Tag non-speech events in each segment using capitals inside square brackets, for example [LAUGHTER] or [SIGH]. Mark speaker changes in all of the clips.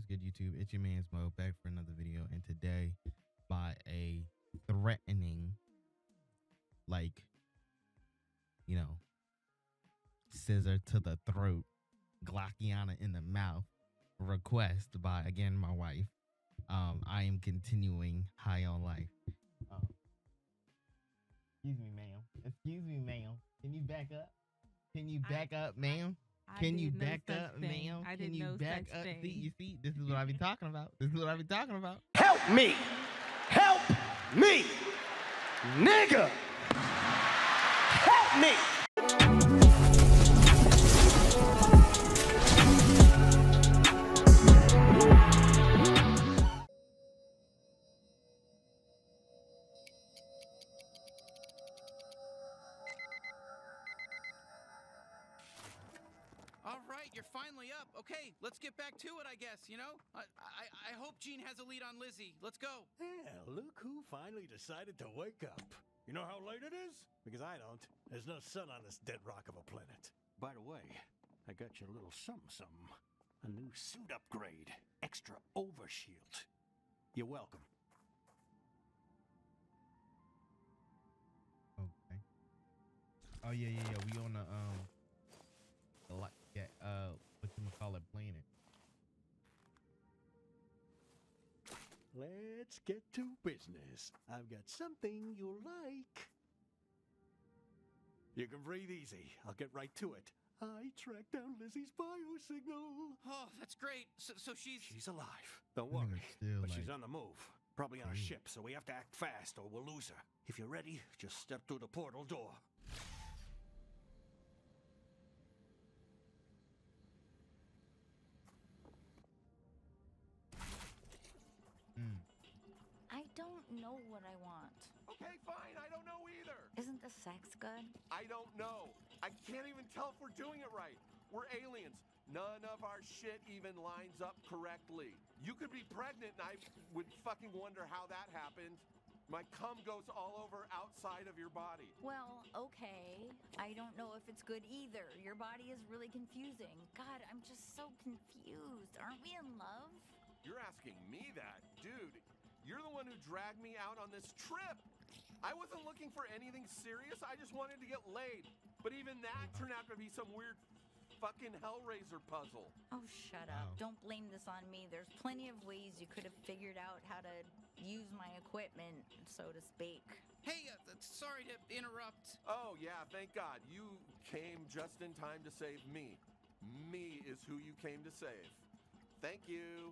Speaker 1: What's good, YouTube? It's your man's Mo back for another video, and today, by a threatening, like, you know, scissor to the throat, Glockiana in the mouth request by again my wife. Um, I am continuing high on life. Um, excuse me, ma'am. Excuse me, ma'am. Can you back up? Can you
Speaker 2: I-
Speaker 1: back up, ma'am?
Speaker 2: I
Speaker 1: Can you
Speaker 2: did no
Speaker 1: back up,
Speaker 2: thing.
Speaker 1: ma'am?
Speaker 2: I
Speaker 1: Can you
Speaker 2: no
Speaker 1: back up?
Speaker 2: thing.
Speaker 1: See, you see, this is what I be talking about. This is what I be talking about.
Speaker 3: Help me! Help me! Nigga! Help me!
Speaker 4: Let's get back to it, I guess, you know? I, I, I hope Gene has a lead on Lizzie. Let's go.
Speaker 5: Yeah, look who finally decided to wake up. You know how late it is? Because I don't. There's no sun on this dead rock of a planet. By the way, I got you a little something something. A new suit upgrade. Extra overshield. You're welcome.
Speaker 1: Okay. Oh yeah, yeah, yeah. We on the um, the like, yeah, uh, what you call it, planet.
Speaker 5: Let's get to business. I've got something you'll like. You can breathe easy. I'll get right to it. I tracked down Lizzie's biosignal.
Speaker 4: Oh, that's great. So, so she's.
Speaker 5: She's alive. Don't worry.
Speaker 1: still,
Speaker 5: but she's on the move. Probably on a ship, so we have to act fast or we'll lose her. If you're ready, just step through the portal door.
Speaker 2: Don't know what I want.
Speaker 6: Okay, fine. I don't know either.
Speaker 2: Isn't the sex good?
Speaker 6: I don't know. I can't even tell if we're doing it right. We're aliens. None of our shit even lines up correctly. You could be pregnant, and I would fucking wonder how that happened. My cum goes all over outside of your body.
Speaker 2: Well, okay. I don't know if it's good either. Your body is really confusing. God, I'm just so confused. Aren't we in love?
Speaker 6: You're asking me that, dude. You're the one who dragged me out on this trip. I wasn't looking for anything serious. I just wanted to get laid. But even that turned out to be some weird fucking Hellraiser puzzle.
Speaker 2: Oh, shut up.
Speaker 1: Wow.
Speaker 2: Don't blame this on me. There's plenty of ways you could have figured out how to use my equipment, so to speak.
Speaker 4: Hey, uh, sorry to interrupt.
Speaker 6: Oh, yeah, thank God. You came just in time to save me. Me is who you came to save. Thank you.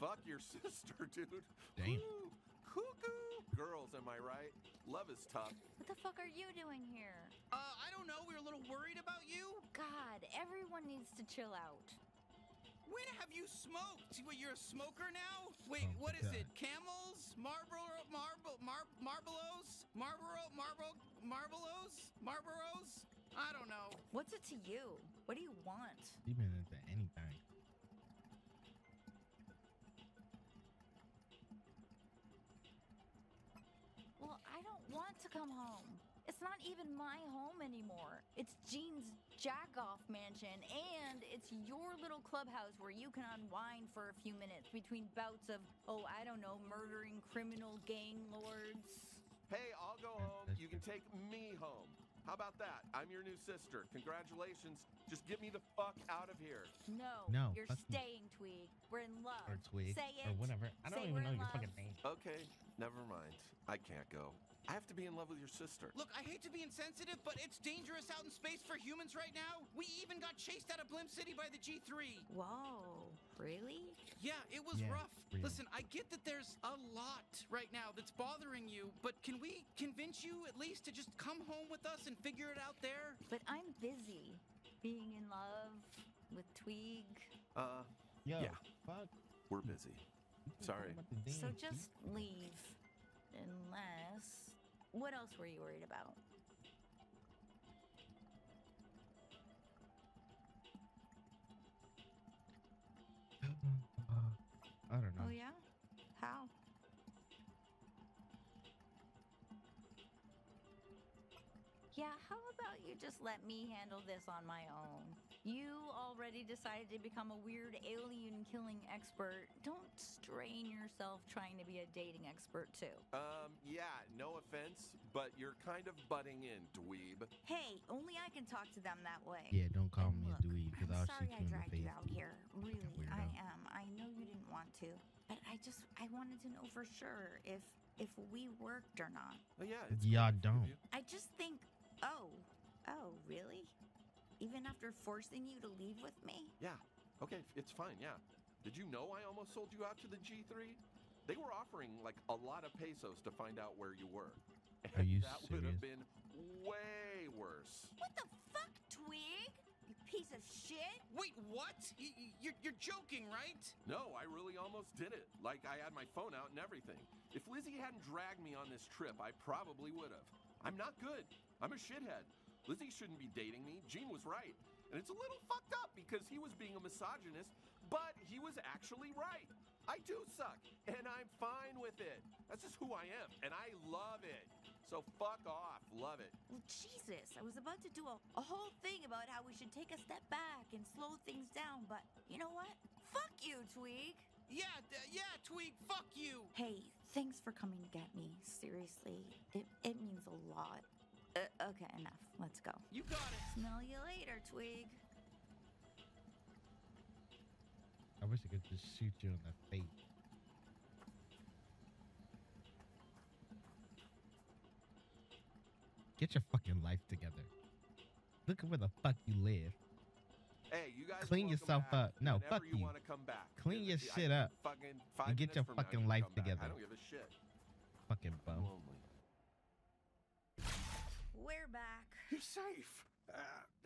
Speaker 6: Fuck your [LAUGHS] sister, dude.
Speaker 1: Damn.
Speaker 6: Woo. Cuckoo. Girls, am I right? Love is tough.
Speaker 2: What the fuck are you doing here?
Speaker 4: Uh, I don't know. We were a little worried about you.
Speaker 2: God, everyone needs to chill out.
Speaker 4: When have you smoked? Wait, you're a smoker now? Wait,
Speaker 1: Oh,
Speaker 4: what is
Speaker 1: God.
Speaker 4: it? Camels? Marlboro? Marble? Mar- Marlboros? Marlboro? Marble? Marlboros? Marlboros? I don't know.
Speaker 2: What's it to you? What do you want?
Speaker 1: She been into anything.
Speaker 2: Come home. It's not even my home anymore. It's Jean's jack off mansion, and it's your little clubhouse where you can unwind for a few minutes between bouts of, oh, I don't know, murdering criminal gang lords.
Speaker 6: Hey, I'll go home. You can take me home. How about that? I'm your new sister. Congratulations. Just get me the fuck out of here.
Speaker 2: No,
Speaker 1: No,
Speaker 2: you're staying, Tweeg. We're in love.
Speaker 1: Or twig.
Speaker 2: Say
Speaker 1: Or
Speaker 2: it.
Speaker 1: whatever. I don't
Speaker 2: Say
Speaker 1: even
Speaker 2: we're
Speaker 1: know
Speaker 2: in
Speaker 1: your
Speaker 2: love.
Speaker 1: fucking name.
Speaker 6: Okay, never mind. I can't go. I have to be in love with your sister.
Speaker 4: Look, I hate to be insensitive, but it's dangerous out in space for humans right now. We even got chased out of Blim City by the G3.
Speaker 2: Whoa, really?
Speaker 4: Yeah, it was
Speaker 1: Yeah,
Speaker 4: rough.
Speaker 1: real.
Speaker 4: Listen, I get that there's a lot right now that's bothering you, but can we convince you at least to just come home with us and figure it out there?
Speaker 2: But I'm busy being in love with Tweeg.
Speaker 6: Uh,
Speaker 1: Yo,
Speaker 6: Yeah.
Speaker 1: fuck.
Speaker 6: we're busy. Sorry.
Speaker 1: talking about the
Speaker 2: So just leave. Unless. What else were you worried about?
Speaker 1: I don't know.
Speaker 2: Oh, yeah? How? Yeah, how about you just let me handle this on my own? You already decided to become a weird alien killing expert, don't strain yourself trying to be a dating expert too.
Speaker 6: Um, yeah, no offense, but you're kind of butting in, dweeb.
Speaker 2: Hey, only I can talk to them that way.
Speaker 1: Yeah, don't call
Speaker 2: And
Speaker 1: me
Speaker 2: look,
Speaker 1: a dweeb because
Speaker 2: I'm
Speaker 1: I'll
Speaker 2: sorry I
Speaker 1: you in the
Speaker 2: dragged you out here. Really, I am. I know you didn't want to, but I just I wanted to know for sure if if we worked or not.
Speaker 6: Oh, yeah, it's
Speaker 1: Y'all don't.
Speaker 2: I just think, oh, oh, really? Even after forcing you to leave with me?
Speaker 6: Yeah. Okay, it's fine. Yeah. Did you know I almost sold you out to the G3? They were offering like a lot of pesos to find out where you were.
Speaker 1: Are
Speaker 6: And [LAUGHS]
Speaker 1: you
Speaker 6: that would have been way worse.
Speaker 2: What the fuck, Twig? You piece of shit?
Speaker 4: Wait, what? Y- y- You're, you're joking, right?
Speaker 6: No, I really almost did it. Like I had my phone out and everything. If Lizzie hadn't dragged me on this trip, I probably would have. I'm not good. I'm a shithead. Lizzie shouldn't be dating me. Gene was right. And it's a little fucked up because he was being a misogynist, but he was actually right. I do suck, and I'm fine with it. That's just who I am, and I love it. So fuck off. Love it.
Speaker 2: Well, Jesus, I was about to do a, a whole thing about how we should take a step back and slow things down, but you know what? Fuck you, Twig.
Speaker 4: Yeah, d- yeah, Tweak, fuck you.
Speaker 2: Hey, thanks for coming to get me. Seriously, it, it means a lot. Uh, okay, enough. Let's go.
Speaker 4: You got it.
Speaker 2: Smell you later, Twig.
Speaker 1: I wish I could just shoot you in the face. Get your fucking life together. Look at where the fuck you live.
Speaker 6: Hey, you guys are
Speaker 1: Clean yourself
Speaker 6: back
Speaker 1: up. No, fuck
Speaker 6: you.
Speaker 1: you.
Speaker 6: want to come back.
Speaker 1: Clean
Speaker 6: And
Speaker 1: your
Speaker 6: I-
Speaker 1: shit up
Speaker 6: Fucking five
Speaker 1: and get your
Speaker 6: from now,
Speaker 1: fucking life
Speaker 6: come back.
Speaker 1: together.
Speaker 6: I don't give a shit.
Speaker 1: Fucking bum.
Speaker 6: Lonely.
Speaker 2: We're back.
Speaker 5: You're safe. Uh,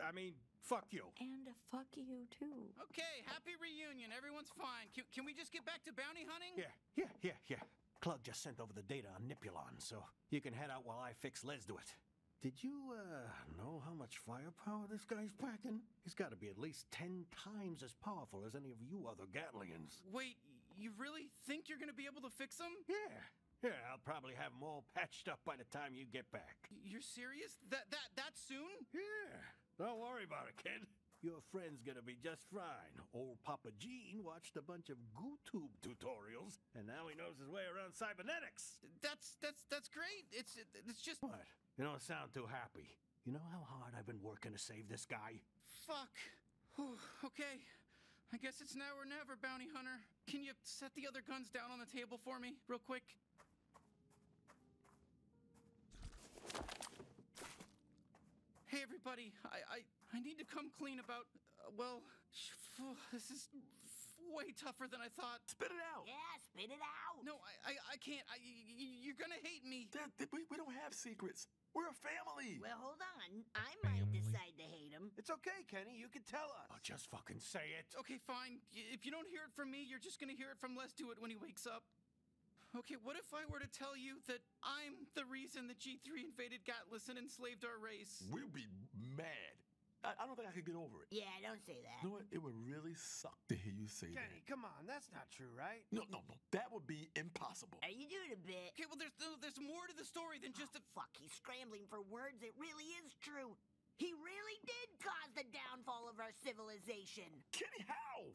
Speaker 5: I mean, fuck you.
Speaker 2: And fuck you, too.
Speaker 4: Okay, happy reunion. Everyone's fine. Can, can we just get back to bounty hunting?
Speaker 5: Yeah, yeah, yeah, yeah. Clug just sent over the data on Nippulon, so you can head out while I fix Lezduit. Did you, uh, know how much firepower this guy's packing? He's got to be at least ten times as powerful as any of you other Gatlians.
Speaker 4: Wait, you really think you're gonna be able to fix him?
Speaker 5: Yeah, yeah, I'll probably have them all patched up by the time you get back.
Speaker 4: You're serious? That that that soon?
Speaker 5: Yeah, don't worry about it, kid. Your friend's gonna be just fine. Old Papa Gene watched a bunch of GooTube tutorials, and now he knows his way around cybernetics.
Speaker 4: That's that's that's great. It's it's just
Speaker 5: What? You don't sound too happy. You know how hard I've been working to save this guy?
Speaker 4: fuck. Whew, okay. I guess it's now or never, bounty hunter. Can you set the other guns down on the table for me, real quick? Hey everybody, I I, I need to come clean about uh, well, sh- phew, this is way tougher than I thought.
Speaker 7: Spit it out.
Speaker 8: Yeah, spit it out.
Speaker 4: No, I I, I can't. I, y- y- you're gonna hate me.
Speaker 7: That- that- we, we don't have secrets. We're a family.
Speaker 8: Well, hold on. I might
Speaker 1: Family.
Speaker 8: decide to hate him.
Speaker 3: It's okay, Kenny. You can tell us.
Speaker 5: Oh, just fucking say it.
Speaker 4: Okay, fine. If you don't hear it from me, you're just gonna hear it from Lezduit when he wakes up. Okay, what if I were to tell you that I'm the reason the G3 invaded Gatlas and enslaved our race?
Speaker 7: We'd be mad. I, I don't think I could get over it.
Speaker 8: Yeah, don't say that.
Speaker 7: You know what? It would really suck to hear you say
Speaker 3: Kenny,
Speaker 7: that.
Speaker 3: come on. That's not true, right?
Speaker 7: No, no, no. That would be impossible.
Speaker 8: Are you doing a bit?
Speaker 4: Okay, well, there's no- there's more to the story than just a.
Speaker 8: Fuck, he's scrambling for words. It really is true. He really did cause the downfall of our civilization.
Speaker 7: Kenny, how?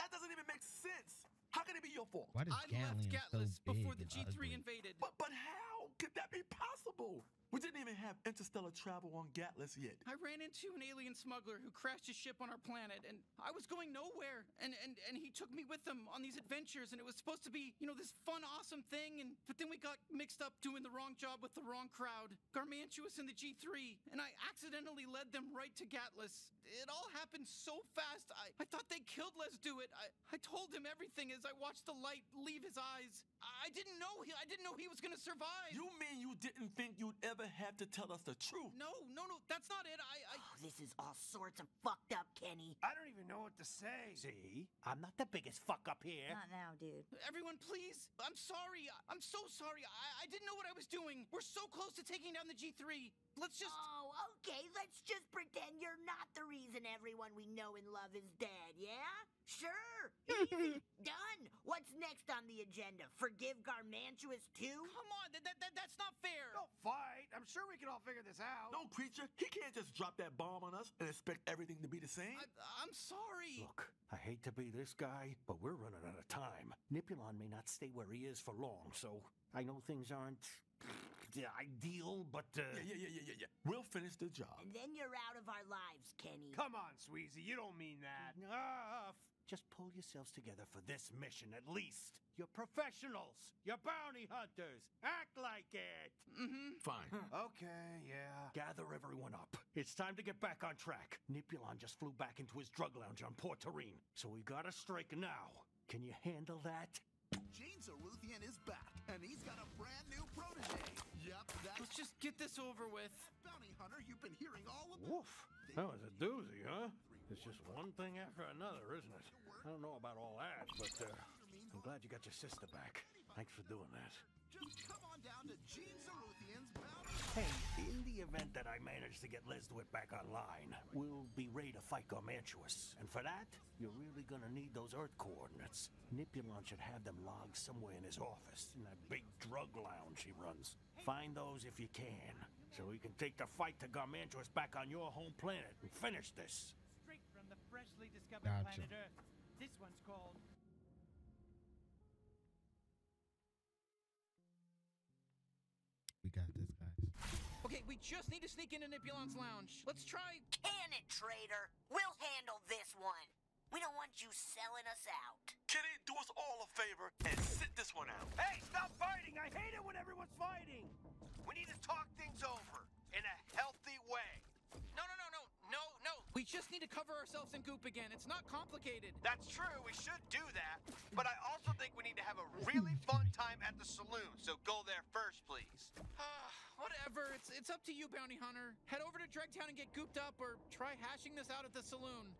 Speaker 7: That doesn't even make sense. How can it be your fault?
Speaker 1: Why does
Speaker 4: I left
Speaker 1: Gatlian
Speaker 4: Gatlas
Speaker 1: so
Speaker 4: before the G3
Speaker 1: ugly?
Speaker 4: invaded.
Speaker 7: But but how could that be possible? We didn't even have interstellar travel on Gatlas yet.
Speaker 4: I ran into an alien smuggler who crashed his ship on our planet, and I was going nowhere. And, and, and he took me with him on these adventures, and it was supposed to be, you know, this fun, awesome thing. And but then we got mixed up doing the wrong job with the wrong crowd, Garmantuous and the G3, and I accidentally led them right to Gatlas. It all happened so fast. I, I thought they killed Lezduit. I, I told him everything as I watched the light leave his eyes. I didn't know he, I didn't know he was gonna survive.
Speaker 7: You mean you didn't think you'd ever have to tell us the truth?
Speaker 4: no, no, no, that's not it. I, I
Speaker 8: Oh, this is all sorts of fucked up, Kenny.
Speaker 3: I don't even know what to say.
Speaker 5: See? I'm not the biggest fuck up here.
Speaker 2: Not now, dude.
Speaker 4: Everyone, please. I'm sorry. I'm so sorry. I, I didn't know what I was doing. We're so close to taking down the G3. Let's just.
Speaker 8: Oh, okay. Let's just pretend you're not the reason everyone we know and love is dead, yeah? Sure. [LAUGHS] Easy. Done. done. What's next on the agenda? Forgive Garmantuous too?
Speaker 4: Come on, that, that, that, that's not fair.
Speaker 9: Don't fight. I'm sure we can all figure this out.
Speaker 10: No, creature, he can't just drop that bomb on us and expect everything to be the same.
Speaker 4: I, I'm sorry.
Speaker 5: Look, I hate to be this guy, but we're running out of time. Nippulon may not stay where he is for long, so I know things aren't the ideal, but uh,
Speaker 10: Yeah, yeah, yeah, yeah, yeah, yeah. We'll finish the job.
Speaker 8: And then you're out of our lives, Kenny.
Speaker 9: Come on, Sweezy. You don't mean that.
Speaker 5: F- just pull yourselves together for this mission at least. You're professionals. You're bounty hunters. Act like it.
Speaker 4: Mm-hmm.
Speaker 10: Fine.
Speaker 9: Okay, yeah.
Speaker 5: Gather everyone up. It's time to get back on track. Nippulon just flew back into his drug lounge on Port Torine, so we gotta strike now. Can you handle that?
Speaker 11: Gene Zaruthian is back, and he's got a brand
Speaker 4: Let's just get this over with.
Speaker 11: that bounty hunter you've been hearing all about.
Speaker 5: Woof. That was a doozy, huh? It's just one thing after another, isn't it? I don't know about all that, but uh, I'm glad you got your sister back. Thanks for doing that.
Speaker 11: Just come on down to Gene Zaruthian's bounty.
Speaker 5: Hey, in the event that I manage to get Lezduit back online, we'll be ready to fight Garmantuous. And for that, you're really gonna need those Earth coordinates. Nippulon should have them logged somewhere in his office, in that big drug lounge he runs. Find those if you can, so we can take the fight to Garmantuous back on your home planet and finish this.
Speaker 12: Straight from the freshly discovered
Speaker 1: Gotcha.
Speaker 12: planet Earth. This one's called
Speaker 4: Okay, we just need to sneak into Nippulon's lounge. Let's try.
Speaker 8: Can it, traitor? We'll handle this one. We don't want you selling us out.
Speaker 10: Kitty, do us all a favor and sit this one out.
Speaker 9: Hey, stop fighting! I hate it when everyone's fighting. We need to talk things over in a healthy way.
Speaker 4: No, no, no, no, no, no. We just need to cover ourselves in goop again. It's not complicated.
Speaker 9: That's true. We should do that. But I also think we need to have a really fun time at the saloon. So go there first, please. [SIGHS]
Speaker 4: Ah. Whatever. It's it's up to you, bounty hunter. Head over to Dregtown and get gooped up, or try hashing this out at the saloon.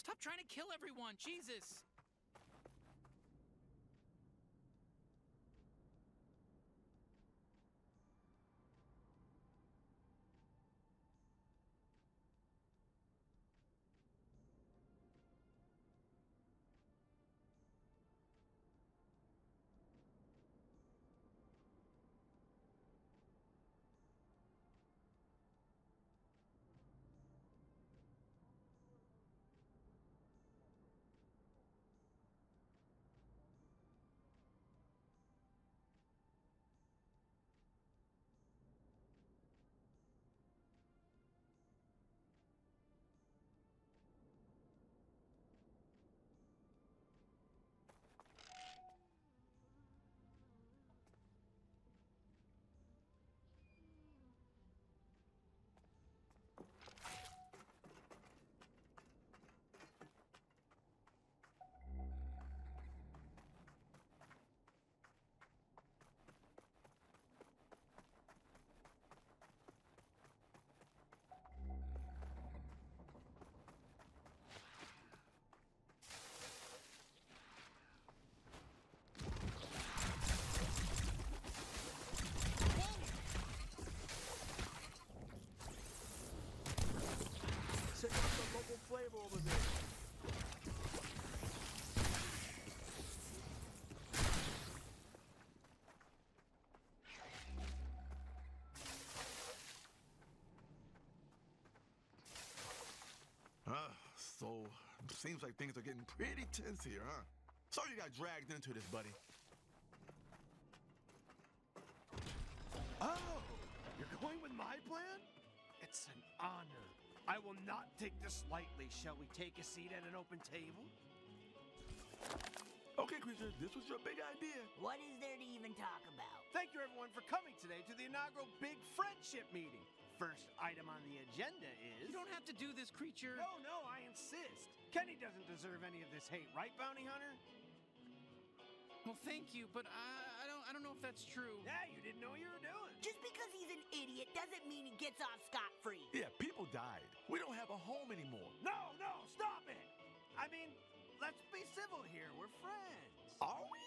Speaker 4: Stop trying to kill everyone, Jesus!
Speaker 10: So seems like things are getting pretty tense here, huh? So you got dragged into this, buddy.
Speaker 9: Oh, you're going with my plan? It's an honor. I will not take this lightly. Shall we take a seat at an open table?
Speaker 10: Okay, creature, this was your big idea.
Speaker 8: What is there to even talk about?
Speaker 9: Thank you, everyone, for coming today to the inaugural Big Friendship Meeting. First item on the agenda is.
Speaker 4: You don't have to do this, creature.
Speaker 9: No, no, I insist. Kenny doesn't deserve any of this hate, right, Bounty Hunter?
Speaker 4: Well, thank you, but I, I don't I don't know if that's true.
Speaker 9: Yeah, you didn't know what you were doing.
Speaker 8: Just because he's an idiot doesn't mean he gets off scot free.
Speaker 10: Yeah, people died. We don't have a home anymore.
Speaker 9: No, no, stop it! I mean, let's be civil here. We're friends.
Speaker 10: Are we?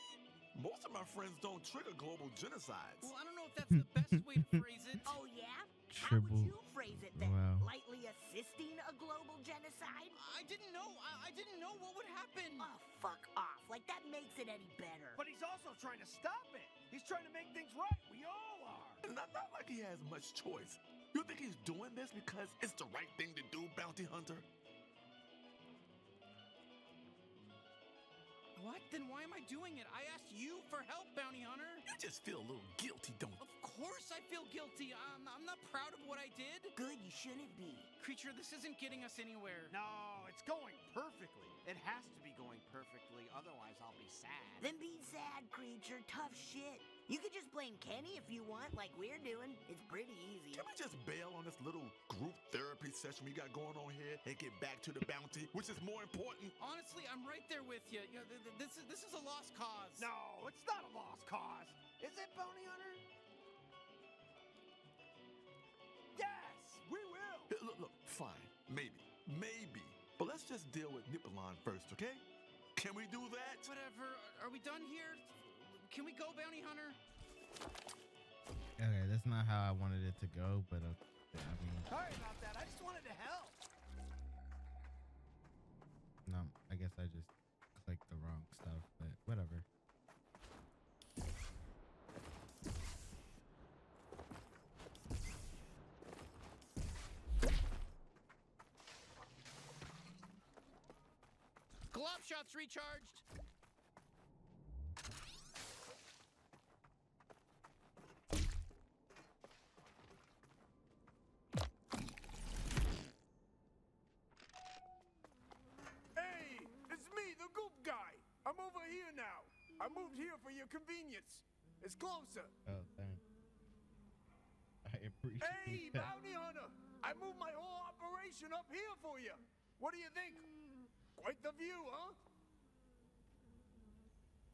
Speaker 10: Most of my friends don't trigger global genocides.
Speaker 4: Well, I don't know if that's the best way to [LAUGHS] phrase it.
Speaker 8: Oh, yeah? How
Speaker 1: Triple-
Speaker 8: would you phrase it then?
Speaker 1: Wow.
Speaker 8: Lightly assisting a global genocide?
Speaker 4: I didn't know. I, I didn't know what would happen.
Speaker 8: Oh, fuck off. Like, that makes it any better.
Speaker 9: But he's also trying to stop it. He's trying to make things right. We all are.
Speaker 10: Not, not like he has much choice. You think he's doing this because it's the right thing to do, Bounty Hunter?
Speaker 4: What? Then why am I doing it? I asked you for help, Bounty Hunter.
Speaker 10: You just feel a little guilty, don't you?
Speaker 4: Of course I feel guilty. I'm, I'm not proud of what I did.
Speaker 8: Good, you shouldn't be.
Speaker 4: Creature, this isn't getting us anywhere.
Speaker 9: No, it's going perfectly. It has to be going perfectly, otherwise I'll be sad.
Speaker 8: Then be sad, creature. Tough shit. You could just blame Kenny if you want, like we're doing. It's pretty easy.
Speaker 10: Can we just bail on this little group therapy session we got going on here and get back to the bounty, which is more important?
Speaker 4: Honestly, I'm right there with you. you know, th- th- this is this is a lost cause.
Speaker 9: No, it's not a lost cause. Is it, Bounty Hunter?
Speaker 10: Look, look, fine, maybe, maybe. But let's just deal with Nippulon first, okay? Can we do that?
Speaker 4: Whatever. Are we done here? Can we go, Bounty Hunter?
Speaker 1: Okay, that's not how I wanted it to go, but uh, I mean,
Speaker 9: Sorry about that. I just wanted to help.
Speaker 1: no, I guess I just clicked the wrong stuff, but whatever.
Speaker 4: Shots recharged.
Speaker 13: Hey, it's me, the goop guy. I'm over here now. I moved here for your convenience. It's closer.
Speaker 1: Oh, thanks. I appreciate it.
Speaker 13: Hey,
Speaker 1: that.
Speaker 13: bounty hunter! I moved my whole operation up here for you. What do you think? Quite the view, huh?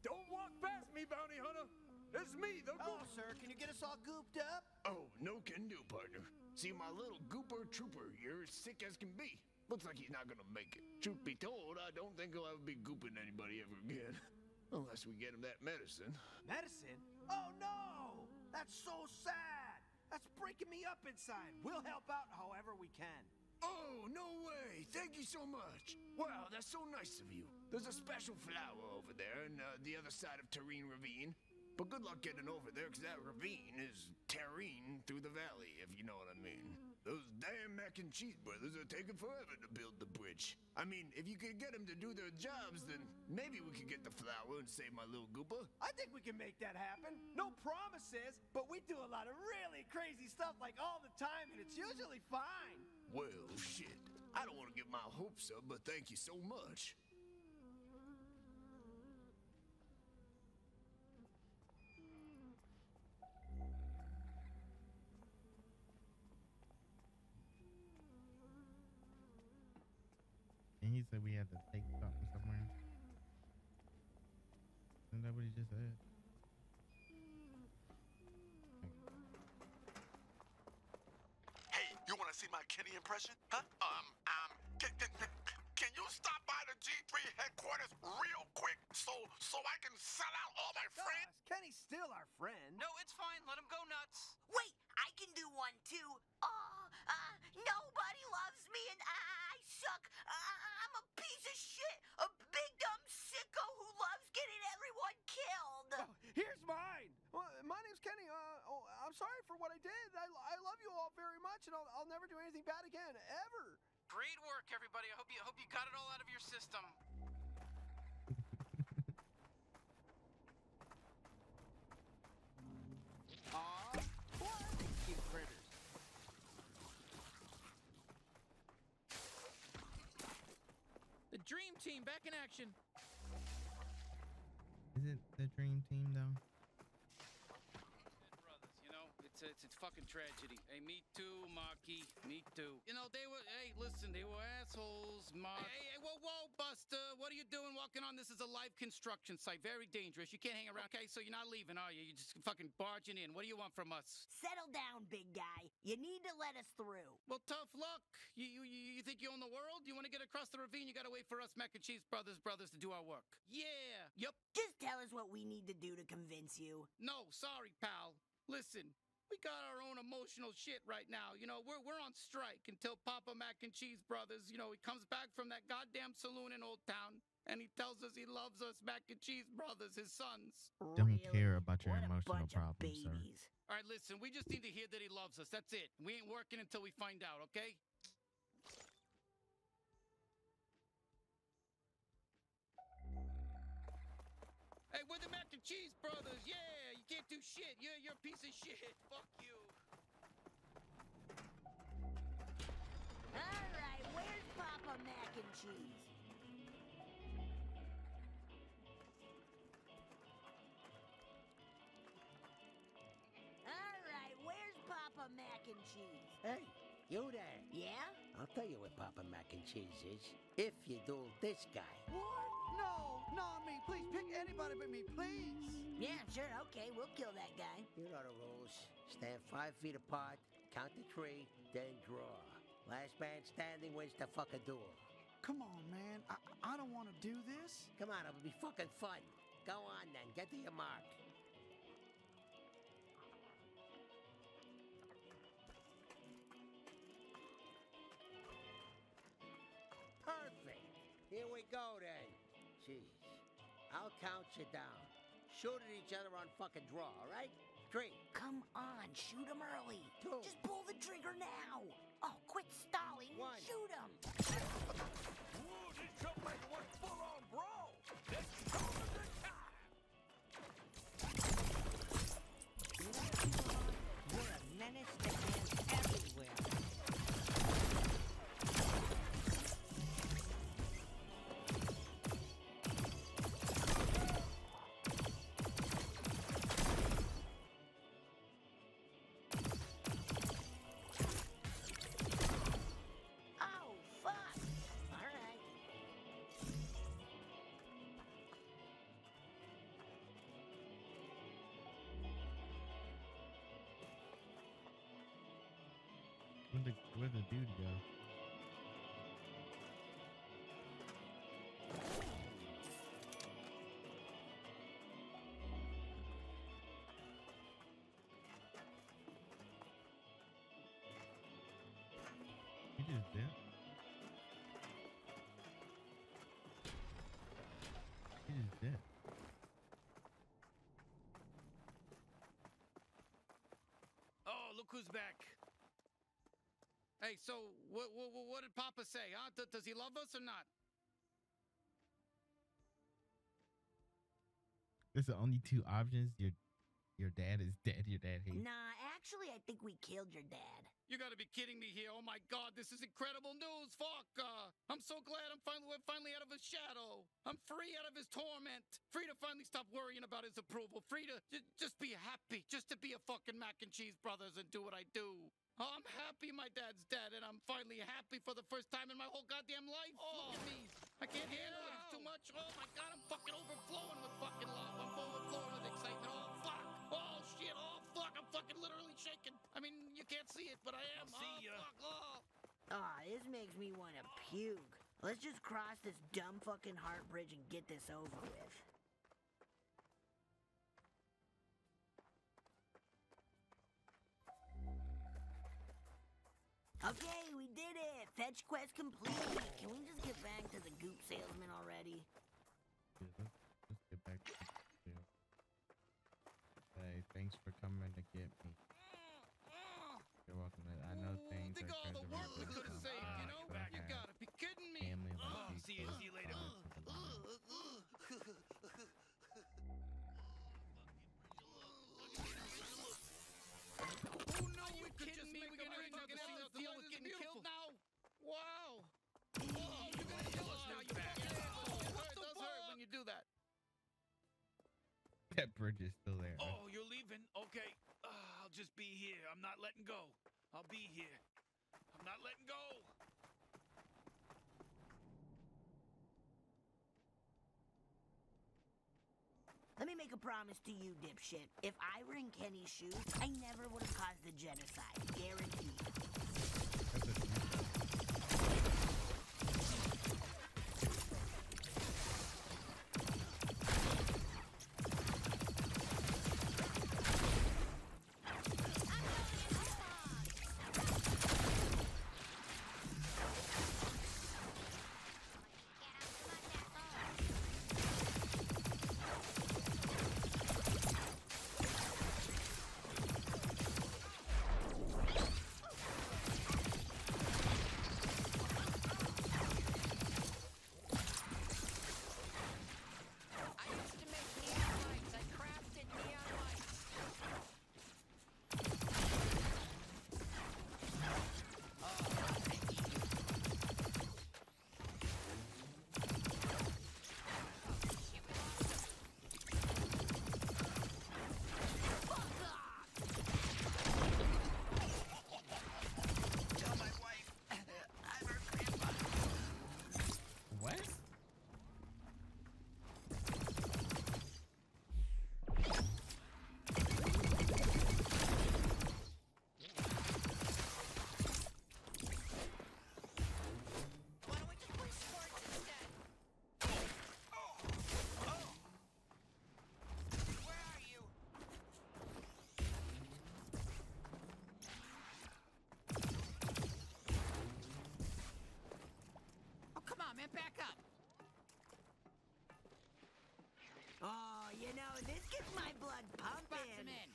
Speaker 13: Don't walk past me, bounty hunter. It's me, the goop.
Speaker 9: sir. Can you get us all gooped up?
Speaker 14: Oh, no can do, partner. See, my little gooper trooper you're as sick as can be.
Speaker 9: Looks like he's not gonna make it. Truth be told, I don't think he'll ever be gooping anybody ever again. [LAUGHS] Unless we get him that medicine.
Speaker 13: Medicine? Oh no! That's so sad! That's breaking me up inside. We'll help out however we can.
Speaker 9: Oh, no way! Thank you so much! Wow, that's so nice of you. There's a special flower over there on uh, the other side of Terrine Ravine. But good luck getting over there, because that ravine is Terrine through the valley, if you know what I mean. Those damn mac and cheese brothers are taking forever to build the bridge. I mean, if you could get them to do their jobs, then maybe we could get the flower and save my little gooper.
Speaker 13: I think we can make that happen. No promises, but we do a lot of really crazy stuff like all the time, and it's usually fine.
Speaker 9: Well, shit. I don't want to get my hopes up, but thank you so much.
Speaker 1: And he said we had to take something somewhere. Isn't that what he just said?
Speaker 10: Hey, you want to see my Kenny impression? Huh? Um, um, can, can, can you stop by the G3 headquarters real quick so so I can sell out all my friends?
Speaker 13: Gosh, Kenny's still our friend.
Speaker 4: No, it's fine. Let him go nuts.
Speaker 8: Wait, I can do one too. Oh, uh, nobody loves me and I, I suck. Uh, I'm a piece of shit. A big dumb sicko who loves getting everyone killed.
Speaker 13: Oh, here's mine. Well, my name's Kenny. Uh, I'm sorry for what I did. I, I love you all very much, and I'll, I'll never do anything bad again, ever.
Speaker 4: Great work, everybody. I hope you hope you got it all out of your system. [LAUGHS]
Speaker 13: Aw, what? You critters.
Speaker 4: The dream team back in action.
Speaker 1: Is it the dream team though?
Speaker 4: Brothers, you know, it's it's it's fucking tragedy. Hey, me too, Marky. Me too. You know, they were. Hey, listen, they were assholes, Mark. Hey, hey, whoa, whoa, Buster, what are you doing walking on? This is a live construction site, very dangerous. You can't hang around. Okay, so you're not leaving, are you? You're just fucking barging in. What do you want from us?
Speaker 8: Settle down, big guy. You need to let us through.
Speaker 4: Well, tough luck. You you you you think you own the world? You want to get across the ravine? You gotta wait for us, Mac and Cheese Brothers brothers, to do our work. Yeah. Yep.
Speaker 8: Just tell us what we need to do to convince you.
Speaker 4: No, sorry, pal. Listen, we got our own emotional shit right now. You know, we're we're on strike until Papa Mac and Cheese Brothers, you know, he comes back from that goddamn saloon in Old Town and he tells us he loves us, Mac and Cheese Brothers, his sons.
Speaker 1: Don't
Speaker 8: Really?
Speaker 1: care about your
Speaker 8: What
Speaker 1: emotional problems, sir.
Speaker 4: All right, listen, we just need to hear that he loves us. That's it. We ain't working until we find out, okay? Hey, we're the Mac and Cheese Brothers. Yeah, you can't do shit. You're you're a piece of shit. [LAUGHS] Fuck you.
Speaker 8: All right, where's Papa Mac and Cheese? All right, where's Papa Mac and Cheese?
Speaker 15: Hey, you there.
Speaker 8: Yeah?
Speaker 15: I'll tell you what Papa Mac and Cheese is. If you duel this guy.
Speaker 13: What? No, not me. Please pick anybody but me, please.
Speaker 8: Yeah, sure. Okay, we'll kill that guy.
Speaker 15: You know the rules. Stand five feet apart, count to three, then draw. Last man standing wins the fucking duel.
Speaker 13: Come on, man. I, I don't want to do this.
Speaker 15: Come on, it'll be fucking fun. Go on then, get to your mark. I'll count you down. Shoot at each other on fucking draw, all right? Three.
Speaker 8: Come on, shoot him early.
Speaker 15: Two.
Speaker 8: Just pull the trigger now. Oh, quit stalling.
Speaker 15: One.
Speaker 8: Shoot him.
Speaker 13: Whoa, this jump like one full-on brawl.
Speaker 1: Where'd the, where'd the dude go? He just dipped. He just dipped.
Speaker 4: Oh, look who's back. Hey, so what what, what did Papa say? Huh? D- does he love us or not?
Speaker 1: There's the only two options. Your your dad is dead. Your dad hates.
Speaker 8: Nah, actually, I think we killed your dad.
Speaker 4: You gotta be kidding me here. Oh my god, this is incredible news. Fuck. Uh, I'm so glad I'm finally we're finally out of his shadow. I'm free out of his torment. Free to finally stop worrying about his approval. Free to j- just be happy. Just to be a fucking mac and cheese brothers and do what I do. Oh, I'm happy my dad's dead, and I'm finally happy for the first time in my whole goddamn life. Oh, Look at me. I can't handle it. It's too much. Oh my god, I'm fucking overflowing with fucking love. I'm overflowing with excitement. Oh fuck. Oh shit. Oh fuck. I'm fucking literally shaking. I mean, see it, but I am.
Speaker 16: I'll see
Speaker 4: oh,
Speaker 16: ya.
Speaker 4: fuck. Oh.
Speaker 8: Ah, this makes me want to puke. Let's just cross this dumb fucking heart bridge and get this over with. Okay, we did it! Fetch quest complete! Can we just get back to the goop salesman already?
Speaker 1: Yeah, let's just get back to the Hey, thanks for coming to get me. You're welcome. I know things
Speaker 4: Think
Speaker 1: are
Speaker 4: all the work we could have saved, you know?
Speaker 1: but I
Speaker 4: You gotta be kidding me.
Speaker 1: family like
Speaker 16: Oh, see you- see you later.
Speaker 1: ties to the line.
Speaker 4: Who we could just me? We got to fucking have to deal with getting killed now. Wow. Whoa, you're gonna kill us now, you fucking asshole. It does hurt when you do that.
Speaker 1: That bridge is still there.
Speaker 16: Oh, you're leaving? Okay. Uh, I'll just be here. I'm not letting go. I'll be here. I'm not letting go.
Speaker 8: Let me make a promise to you, dipshit. If I were in Kenny's shoes, I never would have caused the genocide. Guaranteed.
Speaker 2: Oh,
Speaker 8: you know, this gets my blood pumping.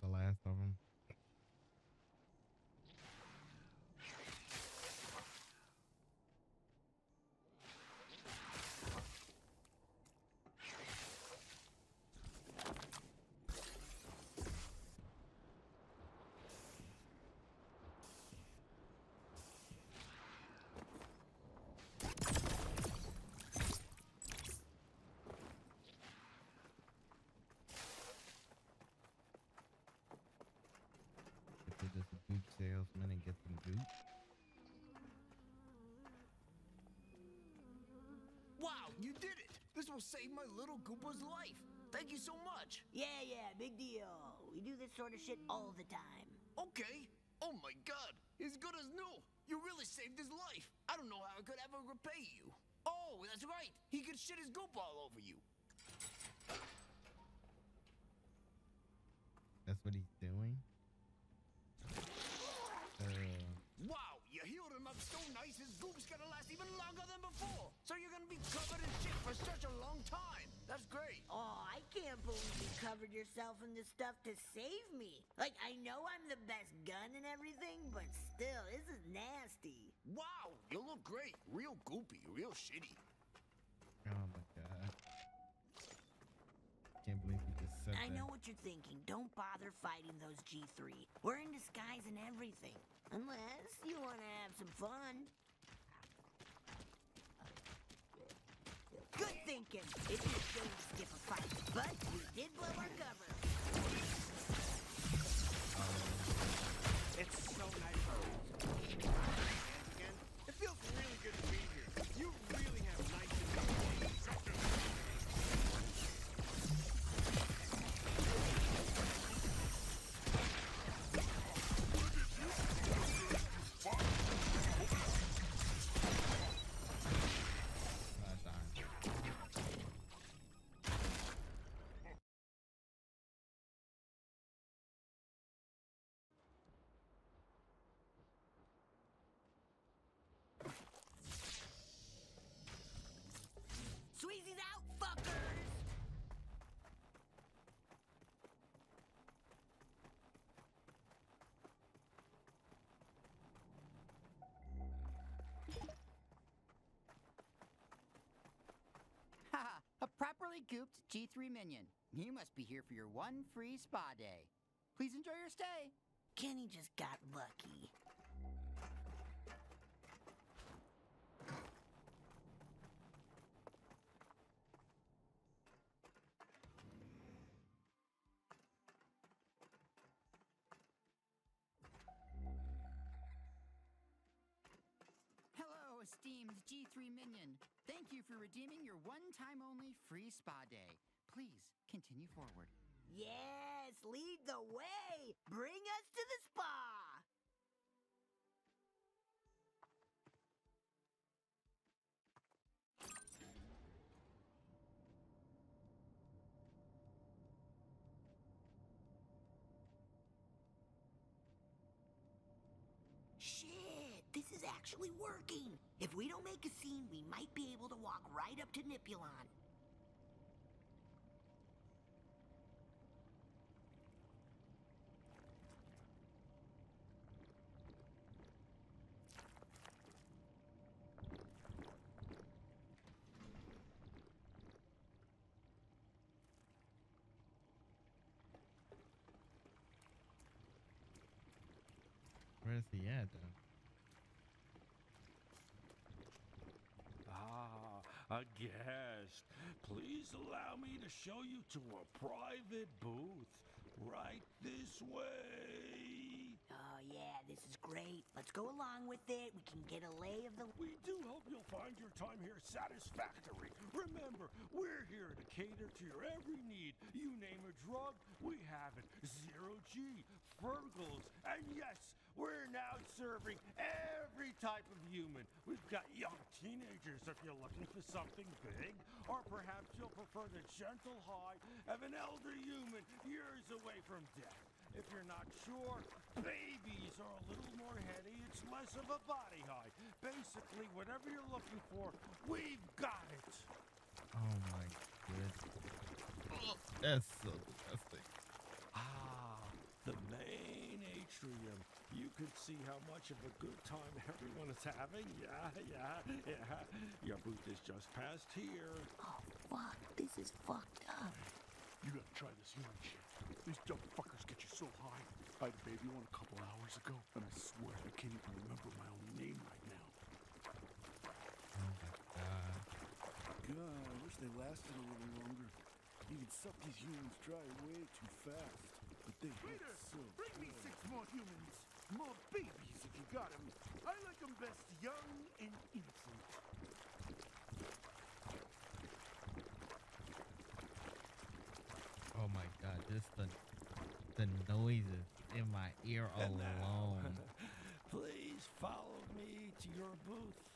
Speaker 1: The last of them?
Speaker 9: Almost saved my little Goopa's life. Thank you so much.
Speaker 8: Yeah, yeah, big deal. We do this sort of shit all the time.
Speaker 9: Okay. Oh my god, he's good as new. You really saved his life. I don't know how I could ever repay you. Oh, that's right. He could shit his goop all over you.
Speaker 1: That's what he's doing. Uh,
Speaker 9: Wow, you healed him up so nice his goop's gonna last even longer than before. Covered in shit for such a long time. That's great.
Speaker 8: Oh, I can't believe you covered yourself in this stuff to save me. Like, I know I'm the best gun and everything, but still, this is nasty.
Speaker 9: Wow, you look great. Real goopy, real shitty.
Speaker 1: oh my god. Can't believe he just said
Speaker 8: I
Speaker 1: that.
Speaker 8: know what you're thinking. Don't bother fighting those G3. We're in disguise and everything. Unless you want to have some fun. Good thinking. It did show you skip a fight, but we did blow our cover. Sweezy's out, fuckers! [LAUGHS]
Speaker 17: Haha, a properly gooped G3 minion. You must be here for your one free spa day. Please enjoy your stay.
Speaker 8: Kenny just got lucky.
Speaker 17: Redeeming your one time only free spa day. Please continue forward.
Speaker 8: Yes, lead the way! Bring us to the spa! Actually working. If we don't make a scene, we might be able to walk right up to
Speaker 5: Nippulon. Guest. Please allow me to show you to a private booth. Right this way.
Speaker 8: Oh, yeah, this is great. Let's go along with it. We can get a lay of the.
Speaker 5: We do hope you'll find your time here satisfactory. Remember, we're here to cater to your every need. You name a drug, we have it. Zero G, Fergals, and yes, we're now serving every type of human. We've got young teenagers if you're looking for something big, or perhaps you'll prefer the gentle high of an elder human years away from death. If you're not sure, babies are a little more heady. It's less of a body high. Basically, whatever you're looking for, we've got it.
Speaker 1: Oh my goodness. That's so disgusting.
Speaker 5: Ah, the main atrium. You can see how much of a good time everyone is having. [LAUGHS] Yeah, yeah, yeah. Your booth is just past here.
Speaker 8: Oh, fuck. This is fucked up.
Speaker 7: You gotta try this human shit. These dumb fuckers get you so high. I had a baby one a couple hours ago, and I swear I can't even remember my own name right now.
Speaker 1: Oh my god.
Speaker 7: God, I wish they lasted a little longer. You can suck these humans dry way too fast. But they hit
Speaker 16: Waiter,
Speaker 7: so
Speaker 16: bring me six more humans. More babies if you. I best young and innocent.
Speaker 1: Oh my god, just the the noises in my ear
Speaker 5: alone. Now, [LAUGHS] please follow me to your booth.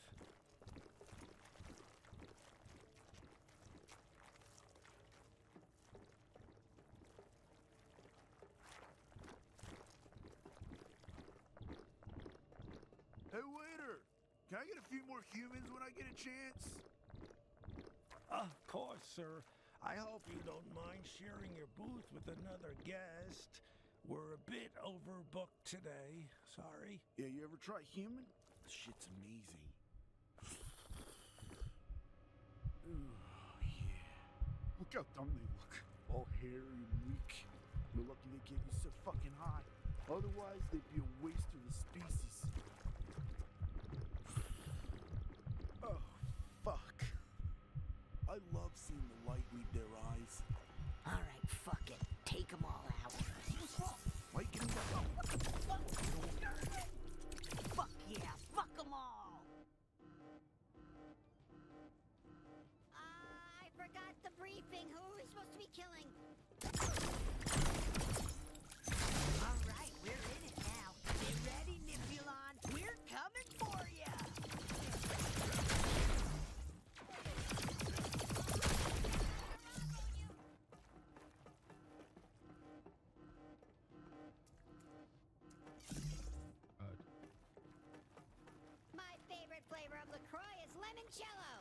Speaker 7: I get a few more humans when I get a chance?
Speaker 5: Of course, sir. I hope you don't mind sharing your booth with another guest. We're a bit overbooked today. Sorry.
Speaker 7: Yeah, you ever try human? The shit's amazing. Ooh, yeah. Look how dumb they look. All hairy and weak. You're lucky they get you so fucking high. Otherwise, they'd be a waste of the species. Oh, fuck. I seeing the light leave their eyes.
Speaker 8: All right, fuck it. Take them all out.
Speaker 7: What's wrong?
Speaker 8: limoncello.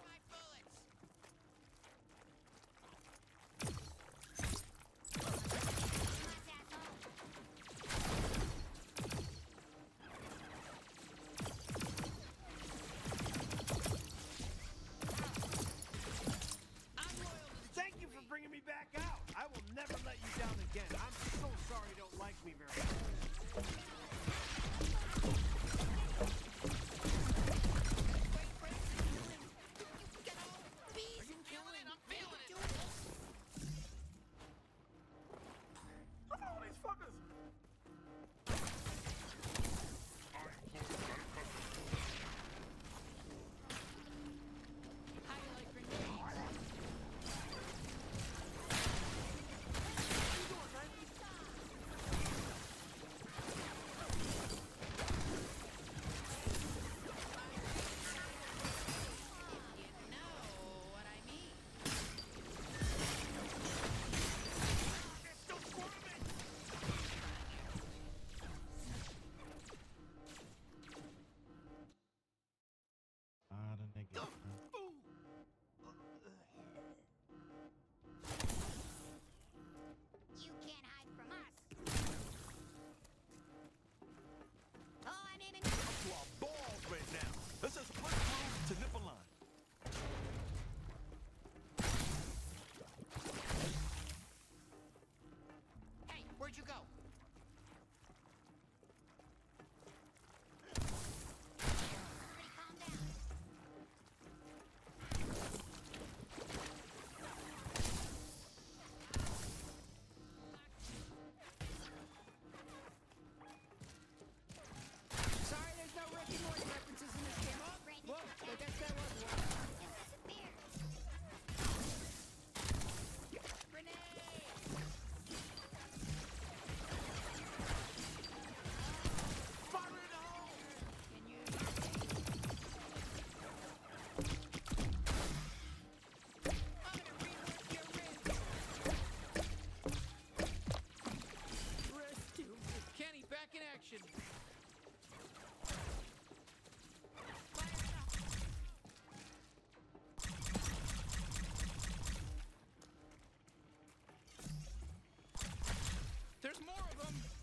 Speaker 8: them.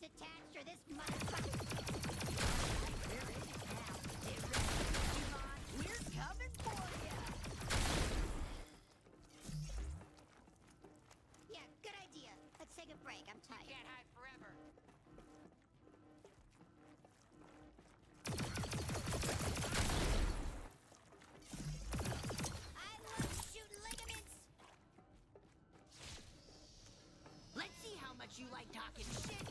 Speaker 18: wires attached or
Speaker 8: this motherfucker... We're in now, get ready, Digimon. We're coming for you.
Speaker 13: Yeah, good. Let's see how much
Speaker 19: you like talking shit.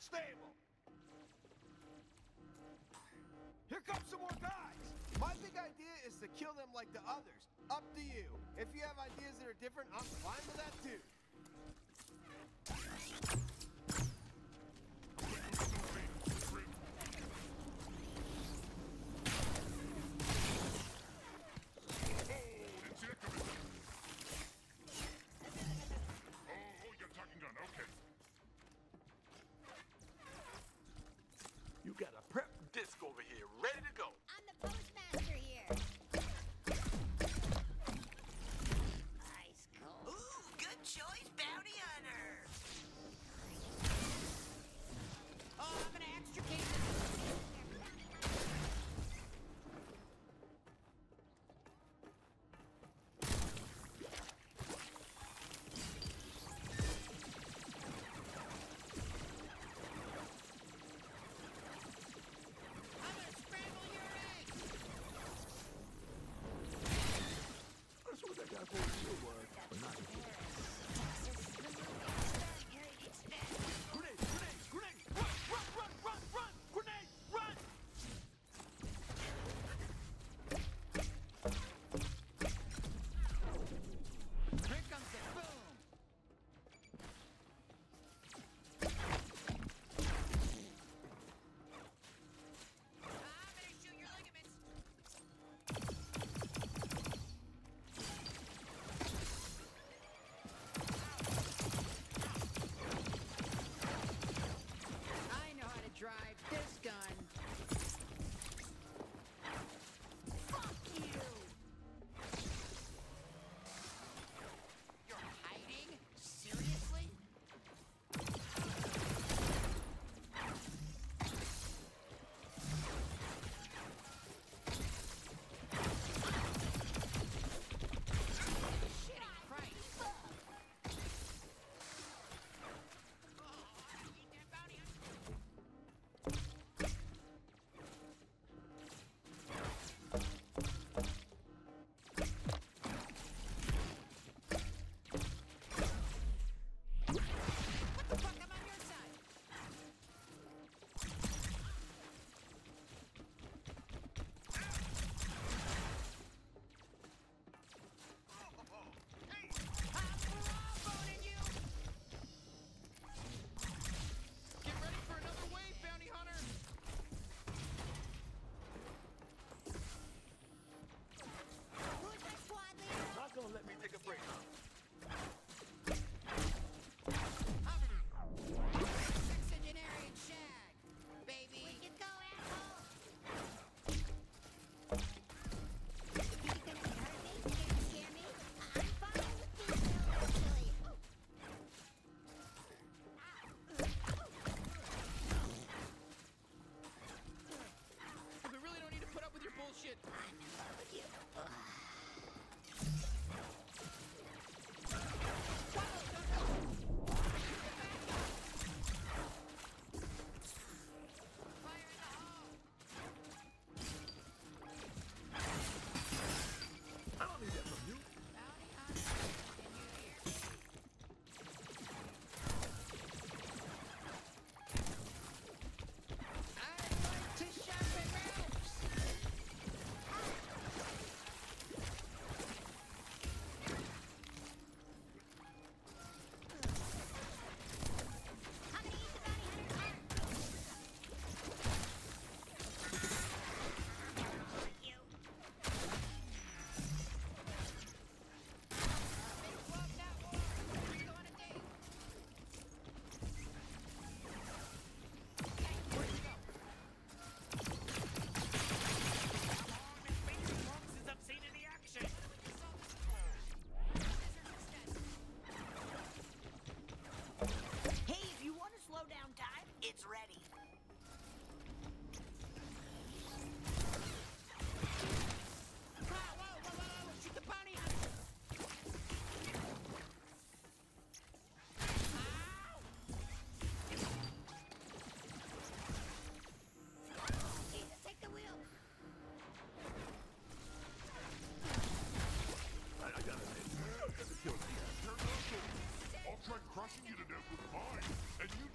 Speaker 9: Unstable. Here come some more guys. My big idea is to kill them like the others. Up to you. If you have ideas that are different, I'm fine with that too.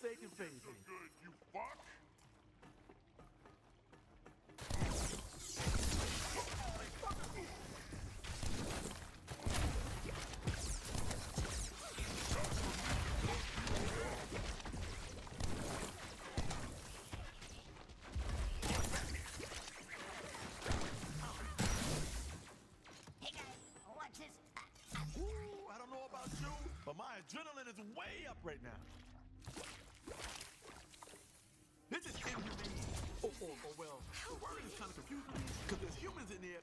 Speaker 10: Nothing you can say can phase me.
Speaker 20: Good, you fuck.
Speaker 8: Hey guys, watch this.
Speaker 10: Ooh, I don't know about you, but my adrenaline is way up right now. Well, the word is kind of confusing me because there's humans in there,